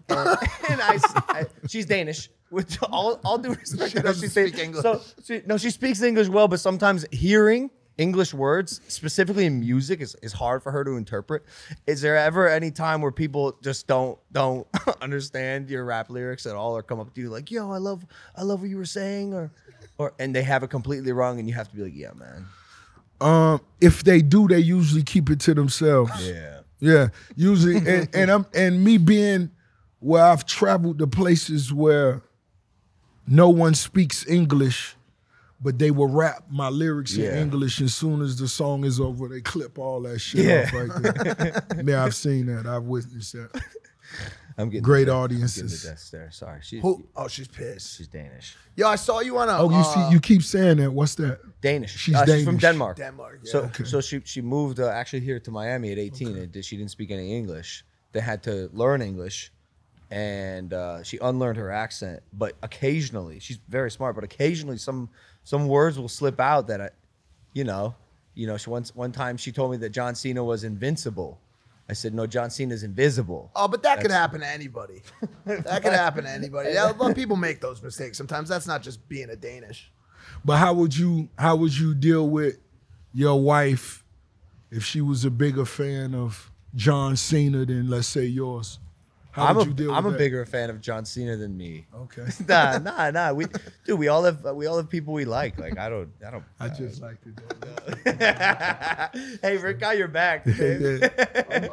And, and I, I- she's Danish. With all, all due respect, She no, doesn't she's speak Dan- English. So, she, no, she speaks English well, but sometimes hearing English words, specifically in music, is, is hard for her to interpret. Is there ever any time where people just don't don't understand your rap lyrics at all, or come up to you like, "Yo, I love I love what you were saying," or or and they have it completely wrong, and you have to be like, "Yeah, man." Um, if they do, they usually keep it to themselves. Yeah. Yeah, usually, and, and I'm and me being where I've traveled to places where no one speaks English, but they will rap my lyrics Yeah. in English. As soon as the song is over, they clip all that shit Yeah. off right there. yeah, I've seen that. I've witnessed that. I'm getting Great the, I'm audiences. Getting the there. Sorry, she, Who? Oh, she's pissed. she's Danish. Yo, I saw you on a. Oh, you uh, see, you keep saying that. What's that? Danish. She's Uh, She's from Denmark. Denmark. Yeah. So so she she moved uh, actually here to Miami at 18 and she didn't speak any English. They had to learn English and uh, she unlearned her accent, but occasionally she's very smart, but occasionally some some words will slip out that I you know, you know, she once one time she told me that John Cena was invincible. I said, "No, John Cena's invisible." Oh, but that could happen to anybody. That could happen to anybody. Yeah, let people make those mistakes. Sometimes that's not just being a Danish. But how would you how would you deal with your wife if she was a bigger fan of John Cena than let's say yours? How I'm would a you deal I'm with a that? bigger fan of John Cena than me. Okay. nah, nah, nah. We, dude, we all have we all have people we like. Like I don't, I don't. I just like to do hey, Rick, got your back. babe. that.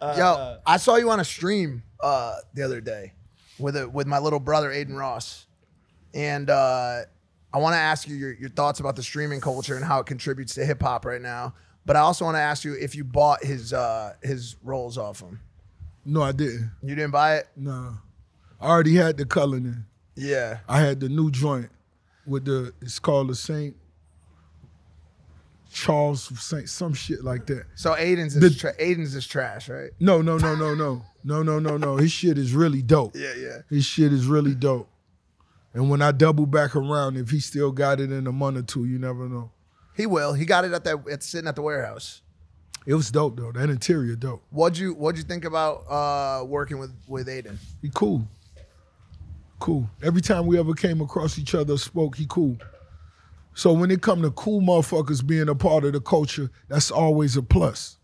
Yo, I saw you on a stream uh, the other day with a, with my little brother Adin Ross, and uh, I want to ask you your, your thoughts about the streaming culture and how it contributes to hip hop right now. But I also want to ask you if you bought his uh, his rolls off him. No, I didn't. You didn't buy it? No. I already had the Cullinan. Yeah. I had the new joint with the it's called the Saint Charles Saint some shit like that. So Adin's the, is tra- Adin's is trash, right? No, no, no, no, no. no, no, no, no. His shit is really dope. Yeah, yeah. His shit is really dope. And when I double back around, if he still got it in a month or two, you never know. He will. He got it at that. It's sitting at the warehouse. It was dope though. That interior dope. What'd you What'd you think about uh, working with with Adin? He cool. Cool. Every time we ever came across each other, spoke, he cool. So when it come to cool motherfuckers being a part of the culture, that's always a plus.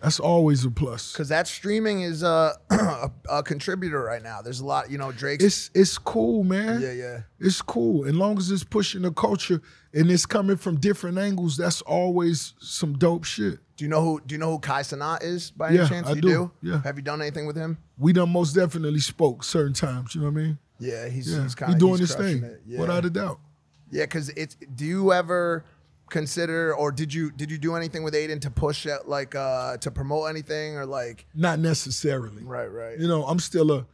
That's always a plus. Because that streaming is uh, a, a contributor right now. There's a lot. You know, Drake's. It's it's cool, man. yeah, yeah. It's cool. As long as it's pushing the culture and it's coming from different angles, that's always some dope shit. Do you know who Do you know who Kai Cenat is by any Yeah, chance? I you do. Yeah. Have you done anything with him? We done most definitely spoke certain times. You know what I mean? Yeah, he's Yeah, he's kind he of doing his thing Yeah. without a doubt. Yeah, because it's. Do you ever consider, or did you did you do anything with Adin to push it, like uh to promote anything, or like? Not necessarily. Right, right. You know, I'm still a,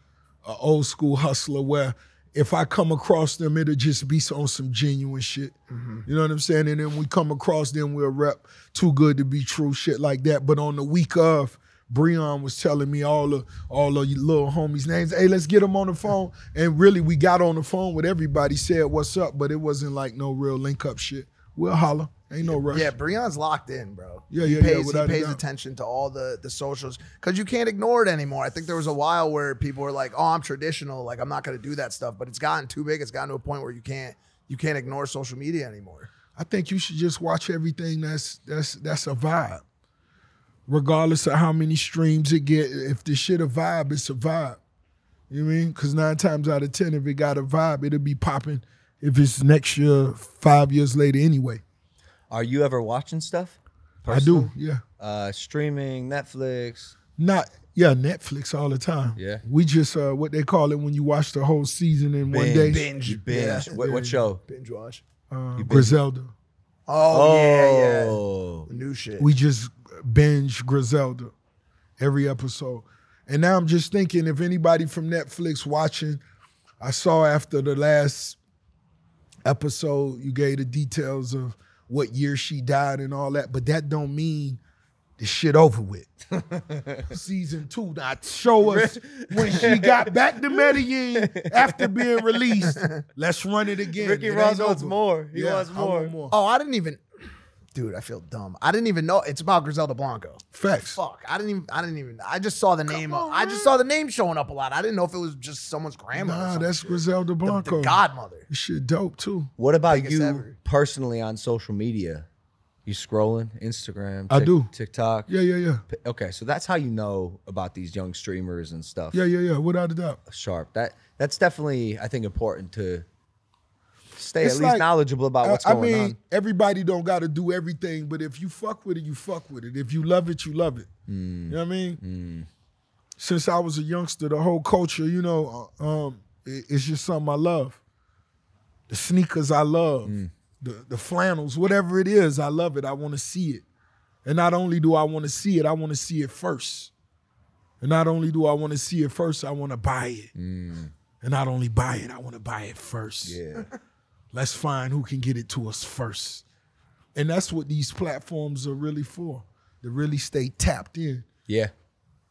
a old school hustler where if I come across them, it'll just be on some genuine shit. Mm-hmm. You know what I'm saying? And then we come across them, we'll rep too good to be true, shit like that. But on the week of, Breon was telling me all the all the little homies' names. Hey, let's get them on the phone. And really, we got on the phone with everybody, said what's up, but it wasn't like no real link up shit. We'll holler. Ain't no rush. Yeah, Breon's locked in, bro. Yeah, he yeah, yeah, pays, a He pays attention to all the the socials because you can't ignore it anymore. I think there was a while where people were like, "Oh, I'm traditional. Like, I'm not going to do that stuff." But it's gotten too big. It's gotten to a point where you can't you can't ignore social media anymore. I think you should just watch everything that's that's that's a vibe. Regardless of how many streams it get, if the shit a vibe, it's a vibe. You know what I mean? Because nine times out of ten, if it got a vibe, it'll be popping. If it's next year, five years later, anyway. Are you ever watching stuff? I do, yeah. Uh, streaming, Netflix. Not yeah, Netflix all the time. Yeah. we just uh, what they call it when you watch the whole season in one day. Binge. Binge. Yeah. What, what show? Binge watch. Uh, binge. Griselda. Oh, yeah, yeah. Oh. New shit. We just binge Griselda every episode. And now I'm just thinking if anybody from Netflix watching, I saw after the last episode you gave the details of what year she died and all that, but that don't mean the shit over with. Season two, now show us when she got back to Medellin after being released. Let's run it again. Ricky It Ross wants more. He wants I want more. oh, I didn't even. Dude, I feel dumb. I didn't even know it's about Griselda Blanco. Facts. Fuck, I didn't even. I didn't even. I just saw the name. on, I just saw the name showing up a lot. I didn't know if it was just someone's grandma. Nah, something. that's Griselda Blanco. the godmother. This shit dope too. What about you ever. personally on social media? You scrolling Instagram? I do. TikTok. Yeah, yeah, yeah. Okay, so that's how you know about these young streamers and stuff. Yeah, yeah, yeah. Without a doubt. Sharp. That that's definitely I think important to stay at least like- knowledgeable about what's I, I going on. I mean, everybody don't got to do everything, but if you fuck with it, you fuck with it. If you love it, you love it. Mm. You know what I mean? Since I was a youngster, the whole culture, you know, uh, um, it- it's just something I love. The sneakers I love, Mm. the the flannels, whatever it is, I love it. I want to see it, and not only do I want to see it, I want to see it first. And not only do I want to see it first, I want to buy it. And not only buy it, I want to buy it first. Mm. Yeah. Let's find who can get it to us first. And that's what these platforms are really for. To really stay tapped in. Yeah.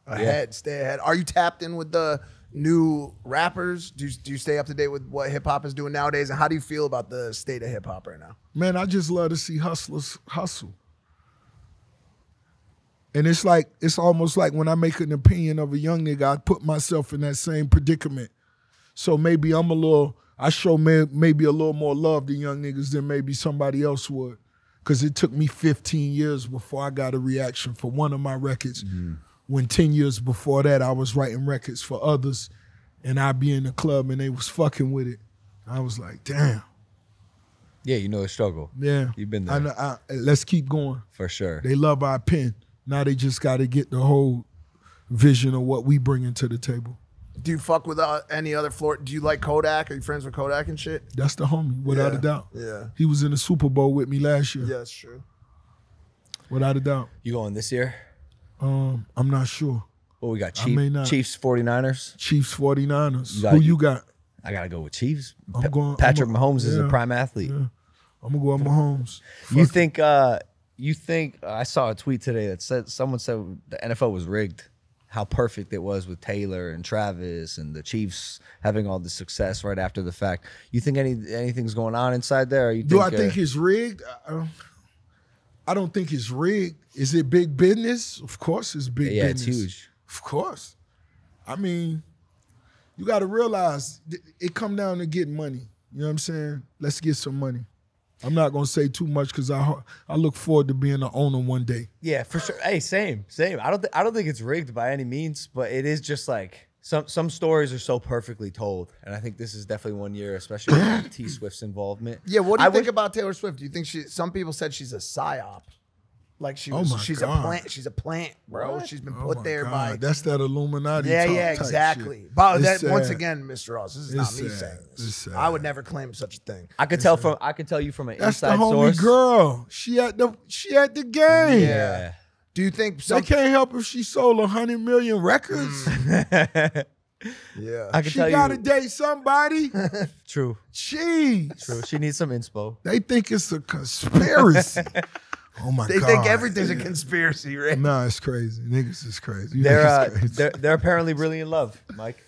Ahead, stay ahead. Are you tapped in with the new rappers? Do you, do you stay up to date with what hip hop is doing nowadays? And how do you feel about the state of hip hop right now? Man, I just love to see hustlers hustle. And it's like, it's almost like when I make an opinion of a young nigga, I put myself in that same predicament. So maybe I'm a little, I show may, maybe a little more love to young niggas than maybe somebody else would. Cause it took me 15 years before I got a reaction for one of my records. Mm-hmm. When 10 years before that, I was writing records for others and I'd be in the club and they was fucking with it. I was like, damn. Yeah, you know the struggle. Yeah. You've been I there. know- I- let's keep going. For sure. They love our pen. Now they just got to get the whole vision of what we bring into the table. Do you fuck with uh, any other floor? Do you like Kodak? Are you friends with Kodak and shit? That's the homie, without Yeah, a doubt. yeah. He was in the Super Bowl with me last year, Yeah, that's true. without a doubt. You going this year? Um, I'm not sure. What we got? I Chief, may not. Chiefs, 49ers. Chiefs, 49ers. You got- Who you got? I gotta go with Chiefs. I'm Pa- going- I'm Patrick a- Mahomes is a yeah, prime athlete. I'm gonna go with Mahomes. You think? uh You think? I saw a tweet today that said someone said the NFL was rigged. How perfect it was with Taylor and Travis and the Chiefs having all the success right after the fact. You think any anything's going on inside there? You Do I uh, think it's rigged? I don't, I don't think it's rigged. Is it big business? Of course, it's big Yeah, it's business. huge. Of course. I mean, you got to realize it come down to getting money. You know what I'm saying? Let's get some money. I'm not gonna say too much because I I look forward to being the owner one day. Yeah, for sure. Hey, same, same. I don't, th- I don't think it's rigged by any means, but it is just like some some stories are so perfectly told, and I think this is definitely one year, especially with T Swift's involvement. Yeah, what do you I think wish- about Taylor Swift? Do you think she? Some people said she's a psyop. Like she Oh was. my she's God. a plant. She's a plant, bro. She's been Oh put my there God, by. that's that Illuminati. Yeah, talk yeah, exactly. shit. But It's that, once again, Mr. Ross, this is It's not me sad. saying this. I would never claim such a thing. I could tell from I could tell you from an That's the inside homie source. girl. She at the she at the game. Yeah. Do you think They can't help if she sold a hundred million records. Mm. Yeah. I can She tell gotta you. date somebody. True, Jeez. true. She needs some inspo. They think it's a conspiracy. oh my They god. They think everything's a conspiracy, right? Nah, it's crazy. Niggas is crazy. You They're think uh, crazy. they're they're apparently really in love, Mike.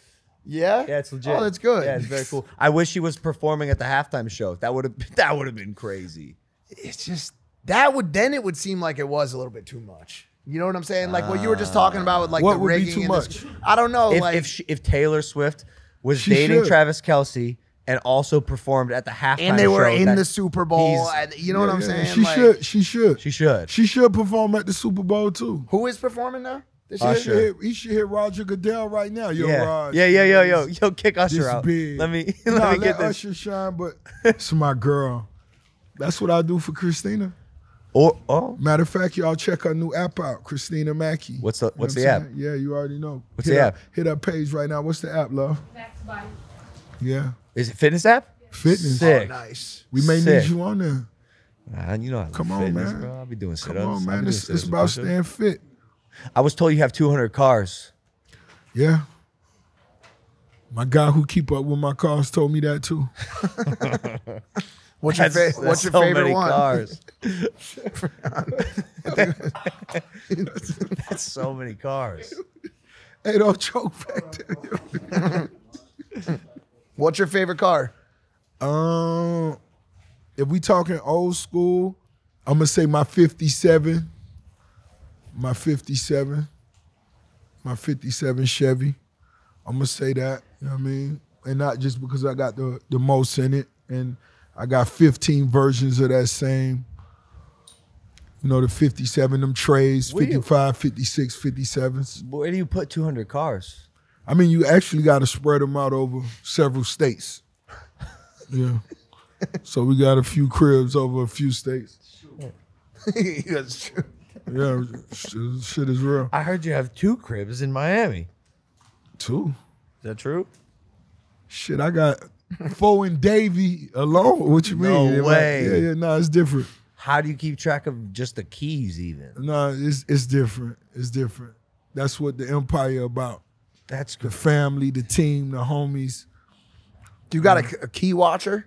Yeah. Yeah, it's legit. Oh, that's good. Yeah, it's very cool. I wish she was performing at the halftime show. That would have that would have been crazy. It's just that would then it would seem like it was a little bit too much. You know what I'm saying? Like what you were just talking about with like What the would be too and this- much? I don't know. if like if, she, if Taylor Swift was dating should. Travis Kelce and also performed at the halftime and they were show in the Super Bowl, and you know what I'm Yeah, saying? She Like, should. She should. She should. She should perform at the Super Bowl too. Who is performing now? This He? Usher. should, hit, he should hit Roger Goodell right now. Yo, yeah. Raj. yeah, yeah, yo, yo, yo, kick Usher This out. big. Let me Nah, let me let get this. Usher shine, but it's my girl. That's what I do for Christina. Or oh, Matter of fact, y'all check her new app out, Christina Mackey. What's the- You know what's what the app? Yeah, you already know. What's hit the her- app? Hit her page right now. What's the app, love? Max Body. Yeah, is it fitness app? fitness. Sick. Oh, nice. We may Sick. need you on there. Nah, you know I love Come on, fitness, man. bro. I'll be doing sit-ups. Come on, I'll man. It's, it's about staying fit. I was told you have 200 cars. Yeah. My guy who keep up with my cars told me that too. What's your, That's- fa- what's your so favorite many one? cars. That's so many cars. Hey, don't choke back there. What's your favorite car? Um, if we talking old school, I'm gonna say my 57, my 57, my 57 Chevy. I'm gonna say that. You know what I mean? And not just because I got the the most in it, and I got 15 versions of that same. You know the 57, them trays, What do you- 55, 56, 57s. Where do you put 200 cars? I mean, you actually got to spread them out over several states. Yeah. so we got a few cribs over a few states. That's true. Yeah, shit, shit is real. I heard you have two cribs in Miami. Two. Is that true? Shit, I got four in Davie alone. What you No mean? Yeah, way. Yeah, yeah, no, it's different. How do you keep track of just the keys even? No, it's it's different. It's different. That's what the empire about. That's The family, the team, the homies, You got a, mm. a key watcher?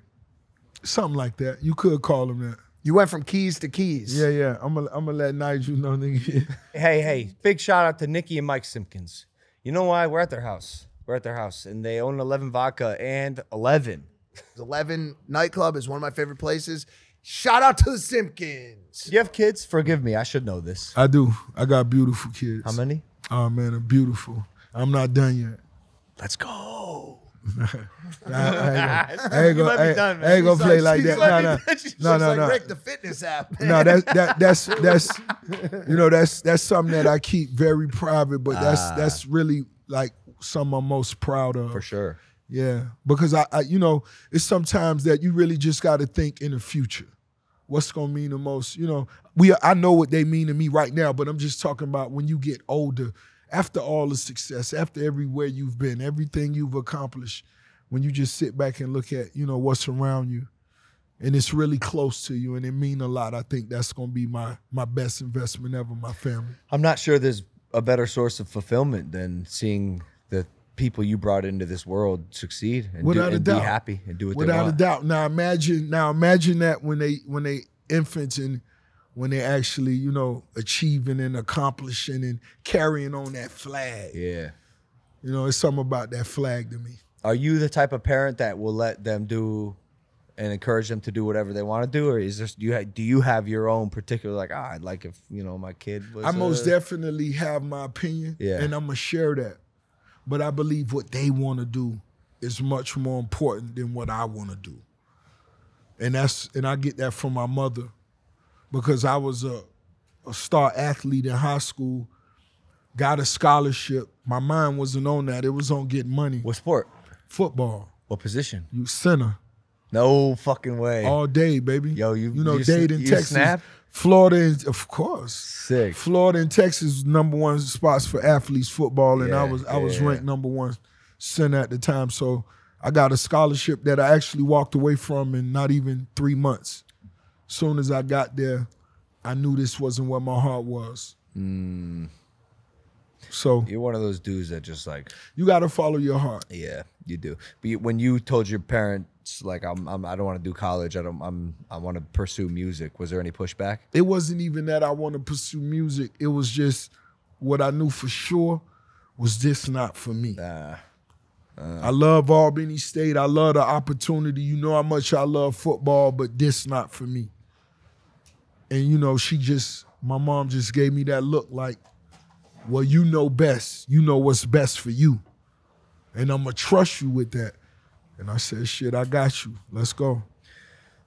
something like that. You could call them that. You went from keys to keys. Yeah, yeah. I'm gonna I'm gonna let Nigel know, nigga. Hey, hey, big shout out to Nikki and Mike Simpkins. You know why? We're at their house. We're at their house and they own 11 vodka and 11. 11 nightclub is one of my favorite places. Shout out to the Simpkins. You have kids? Forgive me. I should know this. I do. I got beautiful kids. How many? Oh man, they're beautiful. I'm not done yet. Let's go. I, I ain't gonna, You might I ain't- done, man. I ain't gonna play like- like that. like- No, no, no, no, like no. Rick, the fitness app. No, that's that that's that's you know that's that's something that I keep very private, but that's ah. that's really like something I'm most proud of. For sure. Yeah, because I, I, you know, it's sometimes that you really just got to think in the future. What's gonna mean the most? You know, we I know what they mean to me right now, but I'm just talking about when you get older after all the success, after everywhere you've been, everything you've accomplished, when you just sit back and look at, you know, what's around you, and it's really close to you and it mean a lot. I think that's gonna be my my best investment ever, my family. I'm not sure there's a better source of fulfillment than seeing the people you brought into this world succeed and, do, Without a doubt. be happy and do what they want. Without a doubt. Now imagine now imagine that when they when they infants and when they're actually, you know, achieving and accomplishing and carrying on that flag. Yeah. You know, it's something about that flag to me. Are you the type of parent that will let them do and encourage them to do whatever they want to do, or is this do you do you have your own particular like ah, I'd like if you know my kid was I most uh, definitely have my opinion, Yeah. and I'm gonna share that. But I believe what they want to do is much more important than what I want to do, and that's and I get that from my mother, because I was a, a star athlete in high school, got a scholarship. My mind wasn't on that; it was on getting money. what sport, Football, what position? you center No fucking way. all day, baby. Yo, you- you know you Dade in you Texas, snap? Florida, and of course. Sick. Florida and Texas number one spots for athletes football, and I Yeah, was I was ranked number one center at the time. So I got a scholarship that I actually walked away from in not even three months. Soon as I got there, I knew this wasn't where my heart was. So You're one of those dudes that just like you got to follow your heart. yeah, you do. But you, when you told your parents like I'm, I'm I don't want to do college. I don't I'm I want to pursue music. Was there any pushback? It wasn't even that I want to pursue music. It was just what I knew for sure was this not for me. Uh, I love Albany State. I love the opportunity. You know how much I love football, but this not for me. And you know, she just my mom just gave me that look like, well, you know best. You know what's best for you. And I'm gonna trust you with that. And I said, shit, I got you. Let's go.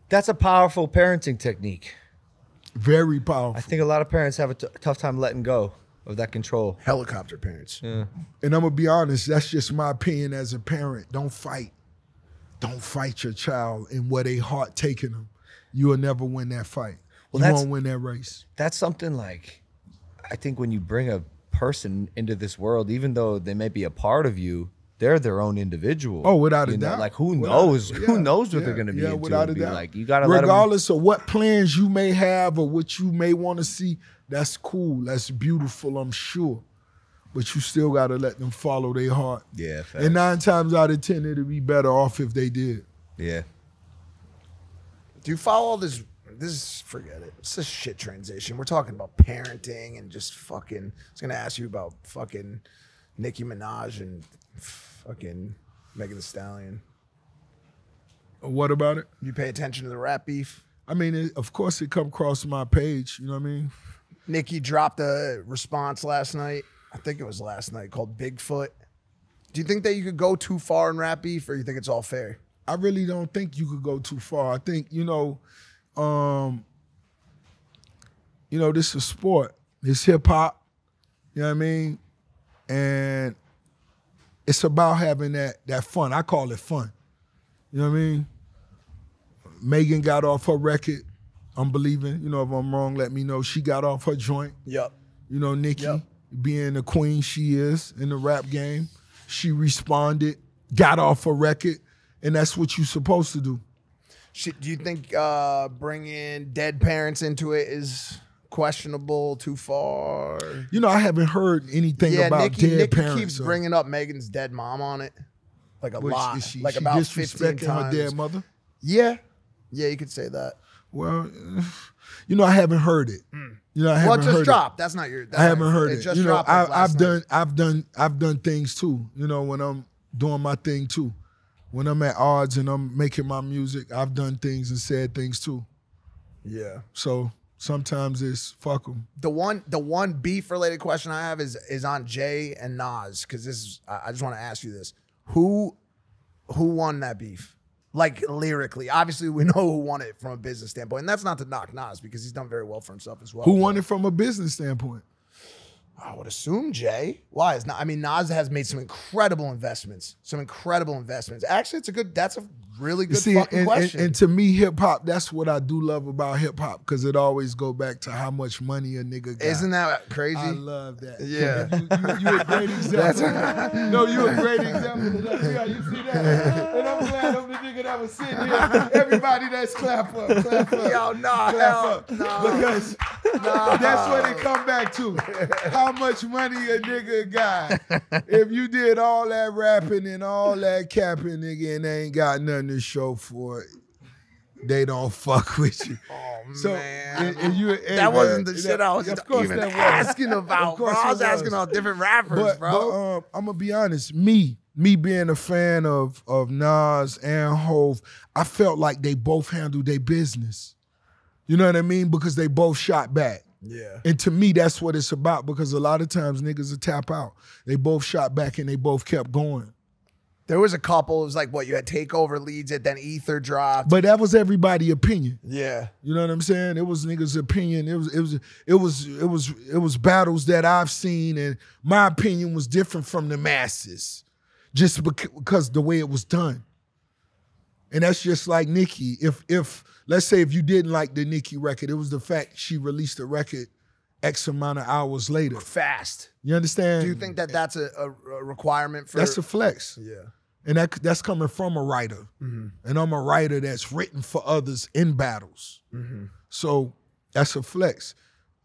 that's a powerful parenting technique. Very powerful. I think a lot of parents have a t- tough time letting go of that control. Helicopter parents. And I'm gonna be honest, that's just my opinion as a parent. Don't fight. Don't fight your child and where they heart taking them. You will never win that fight. Well, you won't win that race. That's something like I think when you bring a person into this world, even though they may be a part of you, they're their own individual. Oh, without a You know, doubt. Like who Without- knows? yeah, who knows what yeah, they're going to be yeah, into? without and a be doubt. Like you got to let them. regardless of what plans you may have or what you may want to see. That's cool. That's beautiful. I'm sure, but you still got to let them follow their heart. Yeah, facts. And nine times out of ten, it'd be better off if they did. yeah. Do you follow all this? This is forget it. It's a shit transition. We're talking about parenting and just fucking. I was gonna ask you about fucking Nicki Minaj and fucking Megan Thee Stallion. What about it? You pay attention to the rap beef. I mean, it, of course, it come across my page. You know what I mean? Nicki dropped a response last night. I think it was last night called Bigfoot. Do you think that you could go too far in rap beef, or you think it's all fair? I really don't think you could go too far. I think you know, um, you know, this is sport. It's hip hop. You know what I mean? And it's about having that that fun. I call it fun. You know what I mean? Megan got off her record. I'm believing. You know, if I'm wrong, let me know. She got off her joint. Yep. You know, Nicki, Yep. being the queen she is in the rap game, she responded, got off her record, and that's what you're supposed to do. Shit, do you think uh, bringing dead parents into it is questionable, too far? You know, I haven't heard anything yeah, about Nicki, dead Nicki parents. keeps so- bringing up Megan's dead mom on it, like a lot, is she, like she about fifteen times. her dead mother. Yeah, yeah, you could say that. Well, you know, I haven't heard it. You know, I. Well, haven't it just heard dropped. That's not your. it. That's I haven't heard it. it. just You know, dropped. I, night. done, I've done, I've done things too. You know, when I'm doing my thing too, when I'm at odds and I'm making my music, I've done things and said things too. Yeah. So sometimes it's fuck them. The one, the one beef related question I have is is on Jay and Nas because this is. I I just want to ask you this: who, who won that beef? Like lyrically, obviously we know who won it from a business standpoint, and that's not to knock Nas because he's done very well for himself as well. Who won it from a business standpoint? I would assume Jay. Why is not? I mean, Nas has made some incredible investments. Some incredible investments. Actually, it's a good. That's a really good see, fucking and, and, question. and to me, hip hop, that's what I do love about hip hop because it always go back to how much money a nigga got. Isn't that crazy? I love that. Yeah. You, you, you a great example. no, you a great example. Yeah, you see that? And I'm glad I'm the nigga that was sitting here. Everybody that's clap up, clap up. Yo, nah, clap hell, up. nah. Because that's what it come back to. How much money a nigga got. If you did all that rapping and all that capping, nigga, and ain't got nothing to show for they don't fuck with you. oh So, man, and- and you- hey, that wasn't the man, shit I was of course even that asking about, Of bro. course I was it asking was. about different rappers, but, bro. but um, I'm gonna be honest. Me, me being a fan of of Nas and Hove, I felt like they both handled their business. You know what I mean? Because they both shot back. yeah, And to me, that's what it's about. Because a lot of times niggas will tap out. They both shot back and they both kept going. There was a couple. It was like what you had takeover leads it, then Ether dropped. But that was everybody' opinion. yeah, You know what I'm saying? It was niggas' opinion. It was it was it was it was it was battles that I've seen, and my opinion was different from the masses, just because the way it was done. And that's just like Nicki. If if let's say if you didn't like the Nicki record, it was the fact she released the record X amount of hours later. fast. You understand? Do you think that that's a, a, requirement for? that's a flex? yeah. And that that's coming from a writer. And I'm a writer that's written for others in battles. So that's a flex.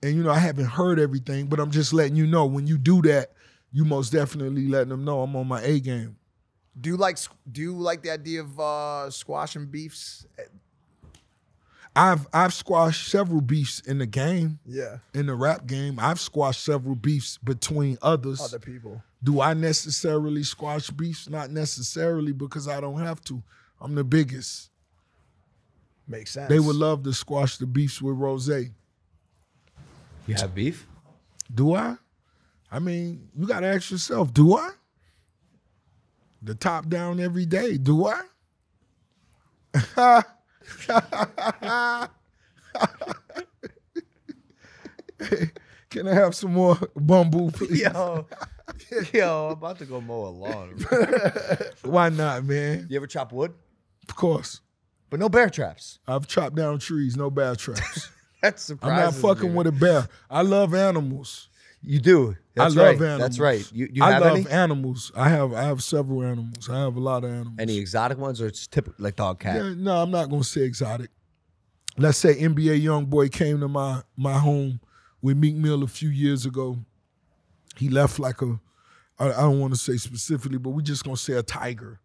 And you know, I haven't heard everything, but I'm just letting you know when you do that, you most definitely letting them know I'm on my A game. Do you like do you like the idea of uh, squashing beefs? I've I've squashed several beefs in the game, Yeah, in the rap game. I've squashed several beefs between others. other people. Do I necessarily squash beefs? Not necessarily because I don't have to. I'm the biggest. Makes sense. They would love to squash the beefs with Rose. You have beef? Do I? I mean, you got to ask yourself, do I? The top down every day, do I? Can I have some more Bumbu, please? Yo, yo, I'm about to go mow a lawn. Why not, man? You ever chop wood? Of course. But no bear traps. I've chopped down trees, no bear traps. That's surprising. I'm not fucking with a bear. I love animals. You do. That's I love right. animals. That's right. You, you I have love any? animals. I have I have several animals. I have a lot of animals. Any exotic ones, or it's typical like dog, cat? Yeah, no, I'm not gonna say exotic. Let's say NBA young boy came to my my home with Meek Mill a few years ago. He left like a, I, I don't want to say specifically, but we're just gonna say a tiger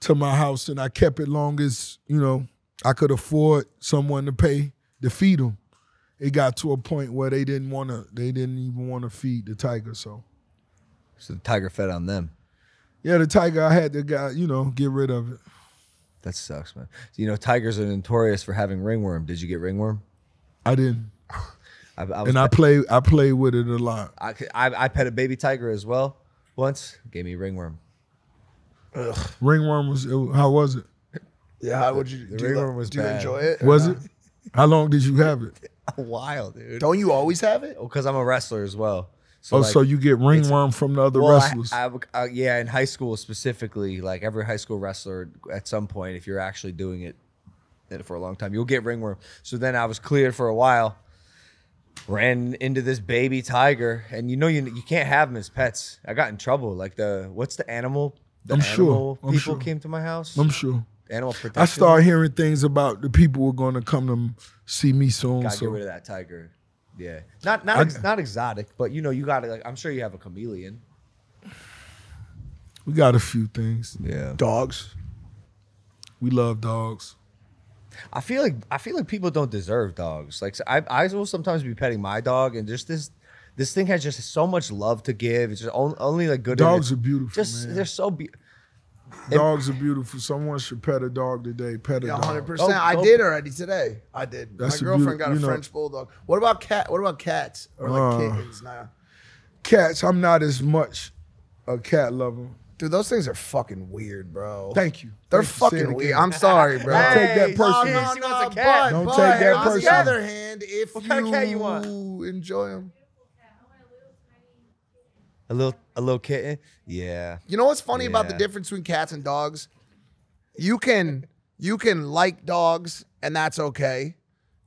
to my house, and I kept it long as you know I could afford someone to pay to feed him. It got to a point where they didn't want to, they didn't even want to feed the tiger. So So the tiger fed on them. yeah, the tiger, I had to got you know get rid of it. That sucks, man. You know, tigers are notorious for having ringworm. Did you get ringworm? I didn't, I, I was and I play I play with it a lot. I, I, I pet a baby tiger as well once. Gave me ringworm. Ringworm was it- how was it? Yeah, how would you The do? You, ringworm like- was do you enjoy it? Was not? it? How long did you have it? A while, dude. Don't you always have it? Because I'm a wrestler as well. So oh, like, so you get ringworm from the other well, wrestlers? I, I, uh, yeah, in high school specifically, like every high school wrestler, at some point, if you're actually doing it it for a long time, you'll get ringworm. So then I was cleared for a while. Ran into this baby tiger, and you know you you can't have them as pets. I got in trouble. Like the what's the animal? The I'm sure. animal I'm people sure. came to my house. I'm sure. animal protection. I started hearing things about the people were going to come to see me soon. Gotta so get rid of that tiger. Yeah, not not ex- not exotic, but you know you got to like. I'm sure you have a chameleon. we got a few things. Yeah, Dogs. We love dogs. I feel like I feel like people don't deserve dogs. Like I I will sometimes be petting my dog, and just this this thing has just so much love to give. It's just only, only like good. Dogs are beautiful, Just man. they're so be- Dogs are beautiful. Someone should pet a dog today. Pet a Yeah, dog. hundred percent. I did already today. I did. That's My girlfriend beautiful- got a you know- French bulldog. What about cat? What about cats or like Uh. kittens? Nah, Cats, I'm not as much a cat lover. dude, those things are fucking weird, bro. Thank you. They're Thank you. Say it fucking again. weird. I'm sorry, bro. Don't take that Hey, personal. no, no, She wants a cat. But, Don't but take that on the other hand, if What you, kind of cat you want? enjoy them, a little a little kitten. Yeah, you know what's funny about the difference between cats and dogs you can you can like dogs and that's okay.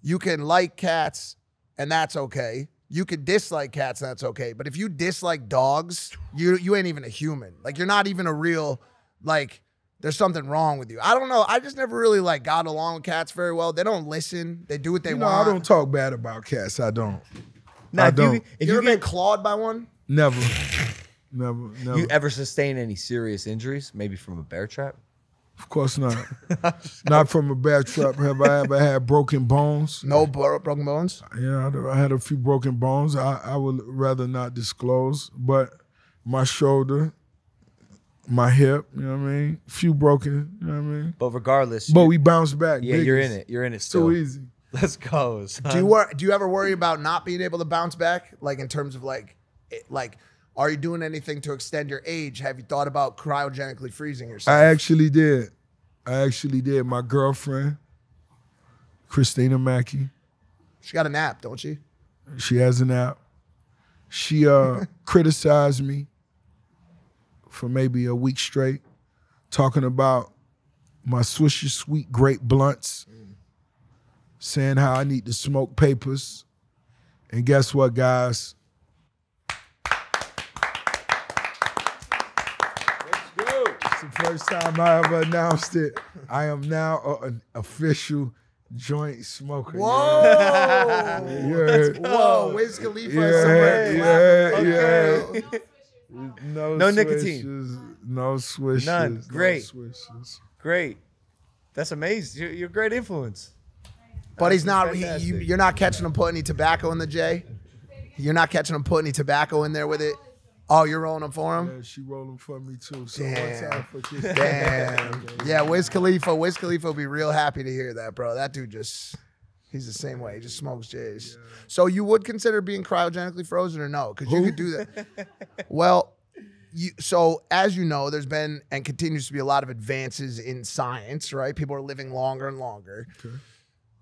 You can like cats and that's okay. You can dislike cats and that's okay. But if you dislike dogs, you you ain't even a human. Like you're not even a real like there's something wrong with you. I don't know. I just never really like got along with cats very well. They don't listen. They do what they You know, want. I don't talk bad about cats. I don't. Now, I if you, don't. if you, you, ever been get, clawed by one? Never. Never. Never. you ever sustain any serious injuries, maybe from a bear trap? of course not. not from a bear trap. Have I ever had broken bones? No bro- broken bones. Yeah, I- I had a few broken bones. I, I would rather not disclose, but my shoulder, my hip, you know what I mean? few broken, you know what I mean? But regardless, But we bounced back. yeah, you're in it. You're in it It's still. too easy. Let's go. son. Do you wor- do you ever worry about not being able to bounce back? Like in terms of like, it- like, are you doing anything to extend your age? Have you thought about cryogenically freezing yourself? I actually did. I actually did. My girlfriend, Christina Mackey, she got a nap, don't she? she has an app. She uh, criticized me for maybe a week straight, talking about my Swisher Sweet Grape blunts, saying how I need to smoke papers. And guess what, guys? It's the first time I ever announced it. I am now a- an official joint smoker. Whoa! You heard? Whoa! Wiz Khalifa Yeah, somewhere. yeah, yeah. No, No nicotine. No swishes. None. no Great. swishes. Great. That's amazing. You're, you're a great influence. But he's not. He, you, you're not catching him putting any tobacco in the J. You're not catching him putting any tobacco in there with it. Oh, you're rolling them for him. Yeah, she rolling for me too. So Damn. one time for Kiss. Damn. Yeah, Wiz Khalifa. Wiz Khalifa will be real happy to hear that, bro. That dude just. He's the same way. He just smokes J's. So you would consider being cryogenically frozen or no? Because you could do that. well, you so as you know, there's been and continues to be a lot of advances in science, right? People are living longer and longer. Okay.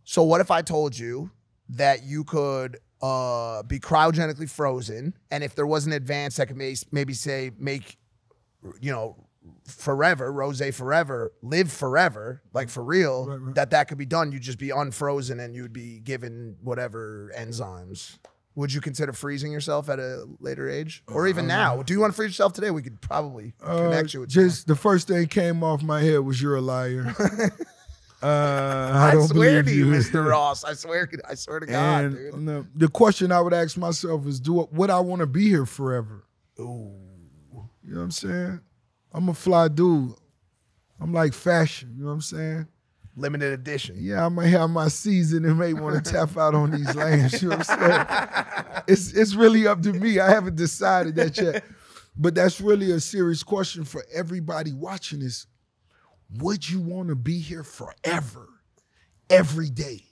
So what if I told you that you could uh, be cryogenically frozen, and if there was an advance that could may, maybe say make, you know, forever, rose forever, live forever, like for real, Right, right. that that could be done. You'd just be unfrozen and you'd be given whatever enzymes. Would you consider freezing yourself at a later age, or even now? Do you want to freeze yourself today? We could probably Uh, connect you with just the first thing came off my head was you're a liar. uh, I I, swear to you, you, Mr. Ross. I swear, I swear to God, and dude. the, the question I would ask myself is, do would I want to be here forever? Ooh. You know what I'm saying? I'm a fly dude. I'm like fashion. You know what I'm saying? Limited edition. Yeah, I might have my season and may want to tap out on these lanes. You know what I'm saying? It's it's really up to me. I haven't decided that yet. But that's really a serious question for everybody watching this. Would you want to be here forever? Every day?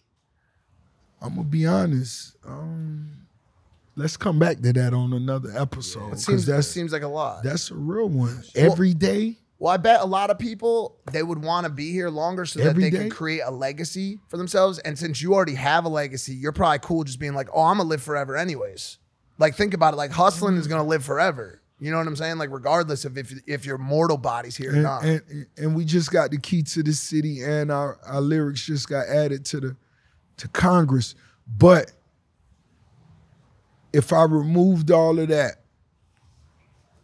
I'm gonna be honest. Um, let's come back to that on another episode. It Because seems, like a lot. that's a real one. Every day. Well, I bet a lot of people they would want to be here longer so that they day? can create a legacy for themselves. And since you already have a legacy, you're probably cool just being like, "Oh, I'm gonna live forever, anyways." Like, think about it. Like, hustling is gonna live forever. You know what I'm saying? Like, regardless of if if your mortal body's here or not. and and we just got the key to the city, and our our lyrics just got added to the to Congress. But if I removed all of that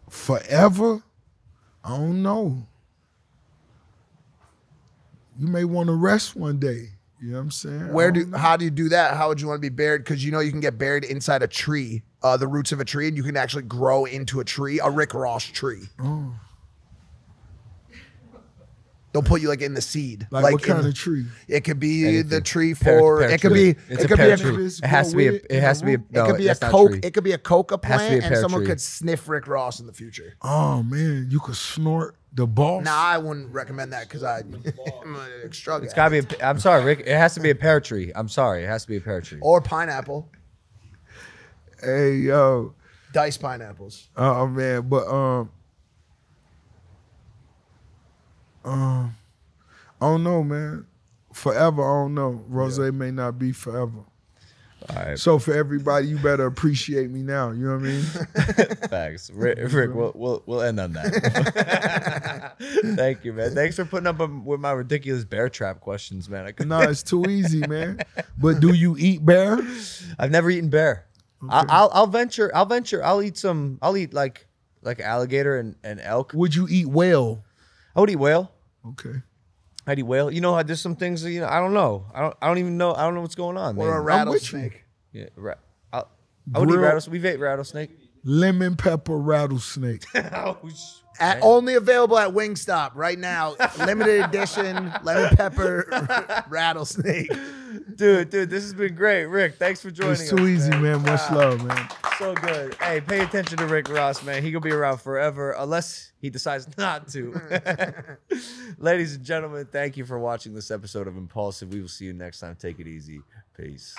forever, I don't know. You may want to rest one day. You know what I'm saying? Where do know. how do you do that? How would you want to be buried? Because you know you can get buried inside a tree, uh, the roots of a tree, and you can actually grow into a tree, a Rick Ross tree. Oh. They'll put you like in the seed. like, what in kind the- of tree? It could be Anything. the tree for. pear it could be. It's it could be a. tree. It It has to be. A, grow it has to be. A, no, it could be a that's coke. It could be a coca Has to be a plant, and someone tree. could sniff Rick Ross in the future. Oh man, you could snort the boss. Nah, I wouldn't recommend that because I'm an drug It's gotta be. A, I'm sorry, Rick. It has to be a pear tree. I'm sorry. It has to be a pear tree. or pineapple, Hey yo, diced pineapples. Oh man, but um, um, I don't know, man. Forever, I don't know. Rose may not be forever. right. So for everybody, you better appreciate me now. You know what I mean? Thanks, Rick. Rick we'll, we'll we'll end on that. Thank you, man. Thanks for putting up with my ridiculous bear trap questions, man. I could, no, it's too easy, man. But do you eat bear? I've never eaten bear. I, I'll I'll venture. I'll venture. I'll eat some. I'll eat like like alligator and, and elk. Would you eat whale? I would eat whale. Okay. I'd eat whale. You know, how there's some things that, you know. I don't know. I don't. I don't even know. I don't know what's going on. Or a man. I'm with you. rattlesnake. Yeah, ra- I'll, I would eat Grill- rattlesnake. We've ate rattlesnake. Lemon pepper rattlesnake. Oh, sh- At, only available at Wingstop right now. Limited edition lemon pepper rattlesnake. Dude, dude, this has been great. Rick, thanks for joining It's us. too easy, man. man. Much love, man. So good. Hey, pay attention to Rick Ross, man. He gonna be around forever unless he decides not to. Hmm. Ladies and gentlemen, thank you for watching this episode of Impaulsive. We will see you next time. Take it easy. Peace.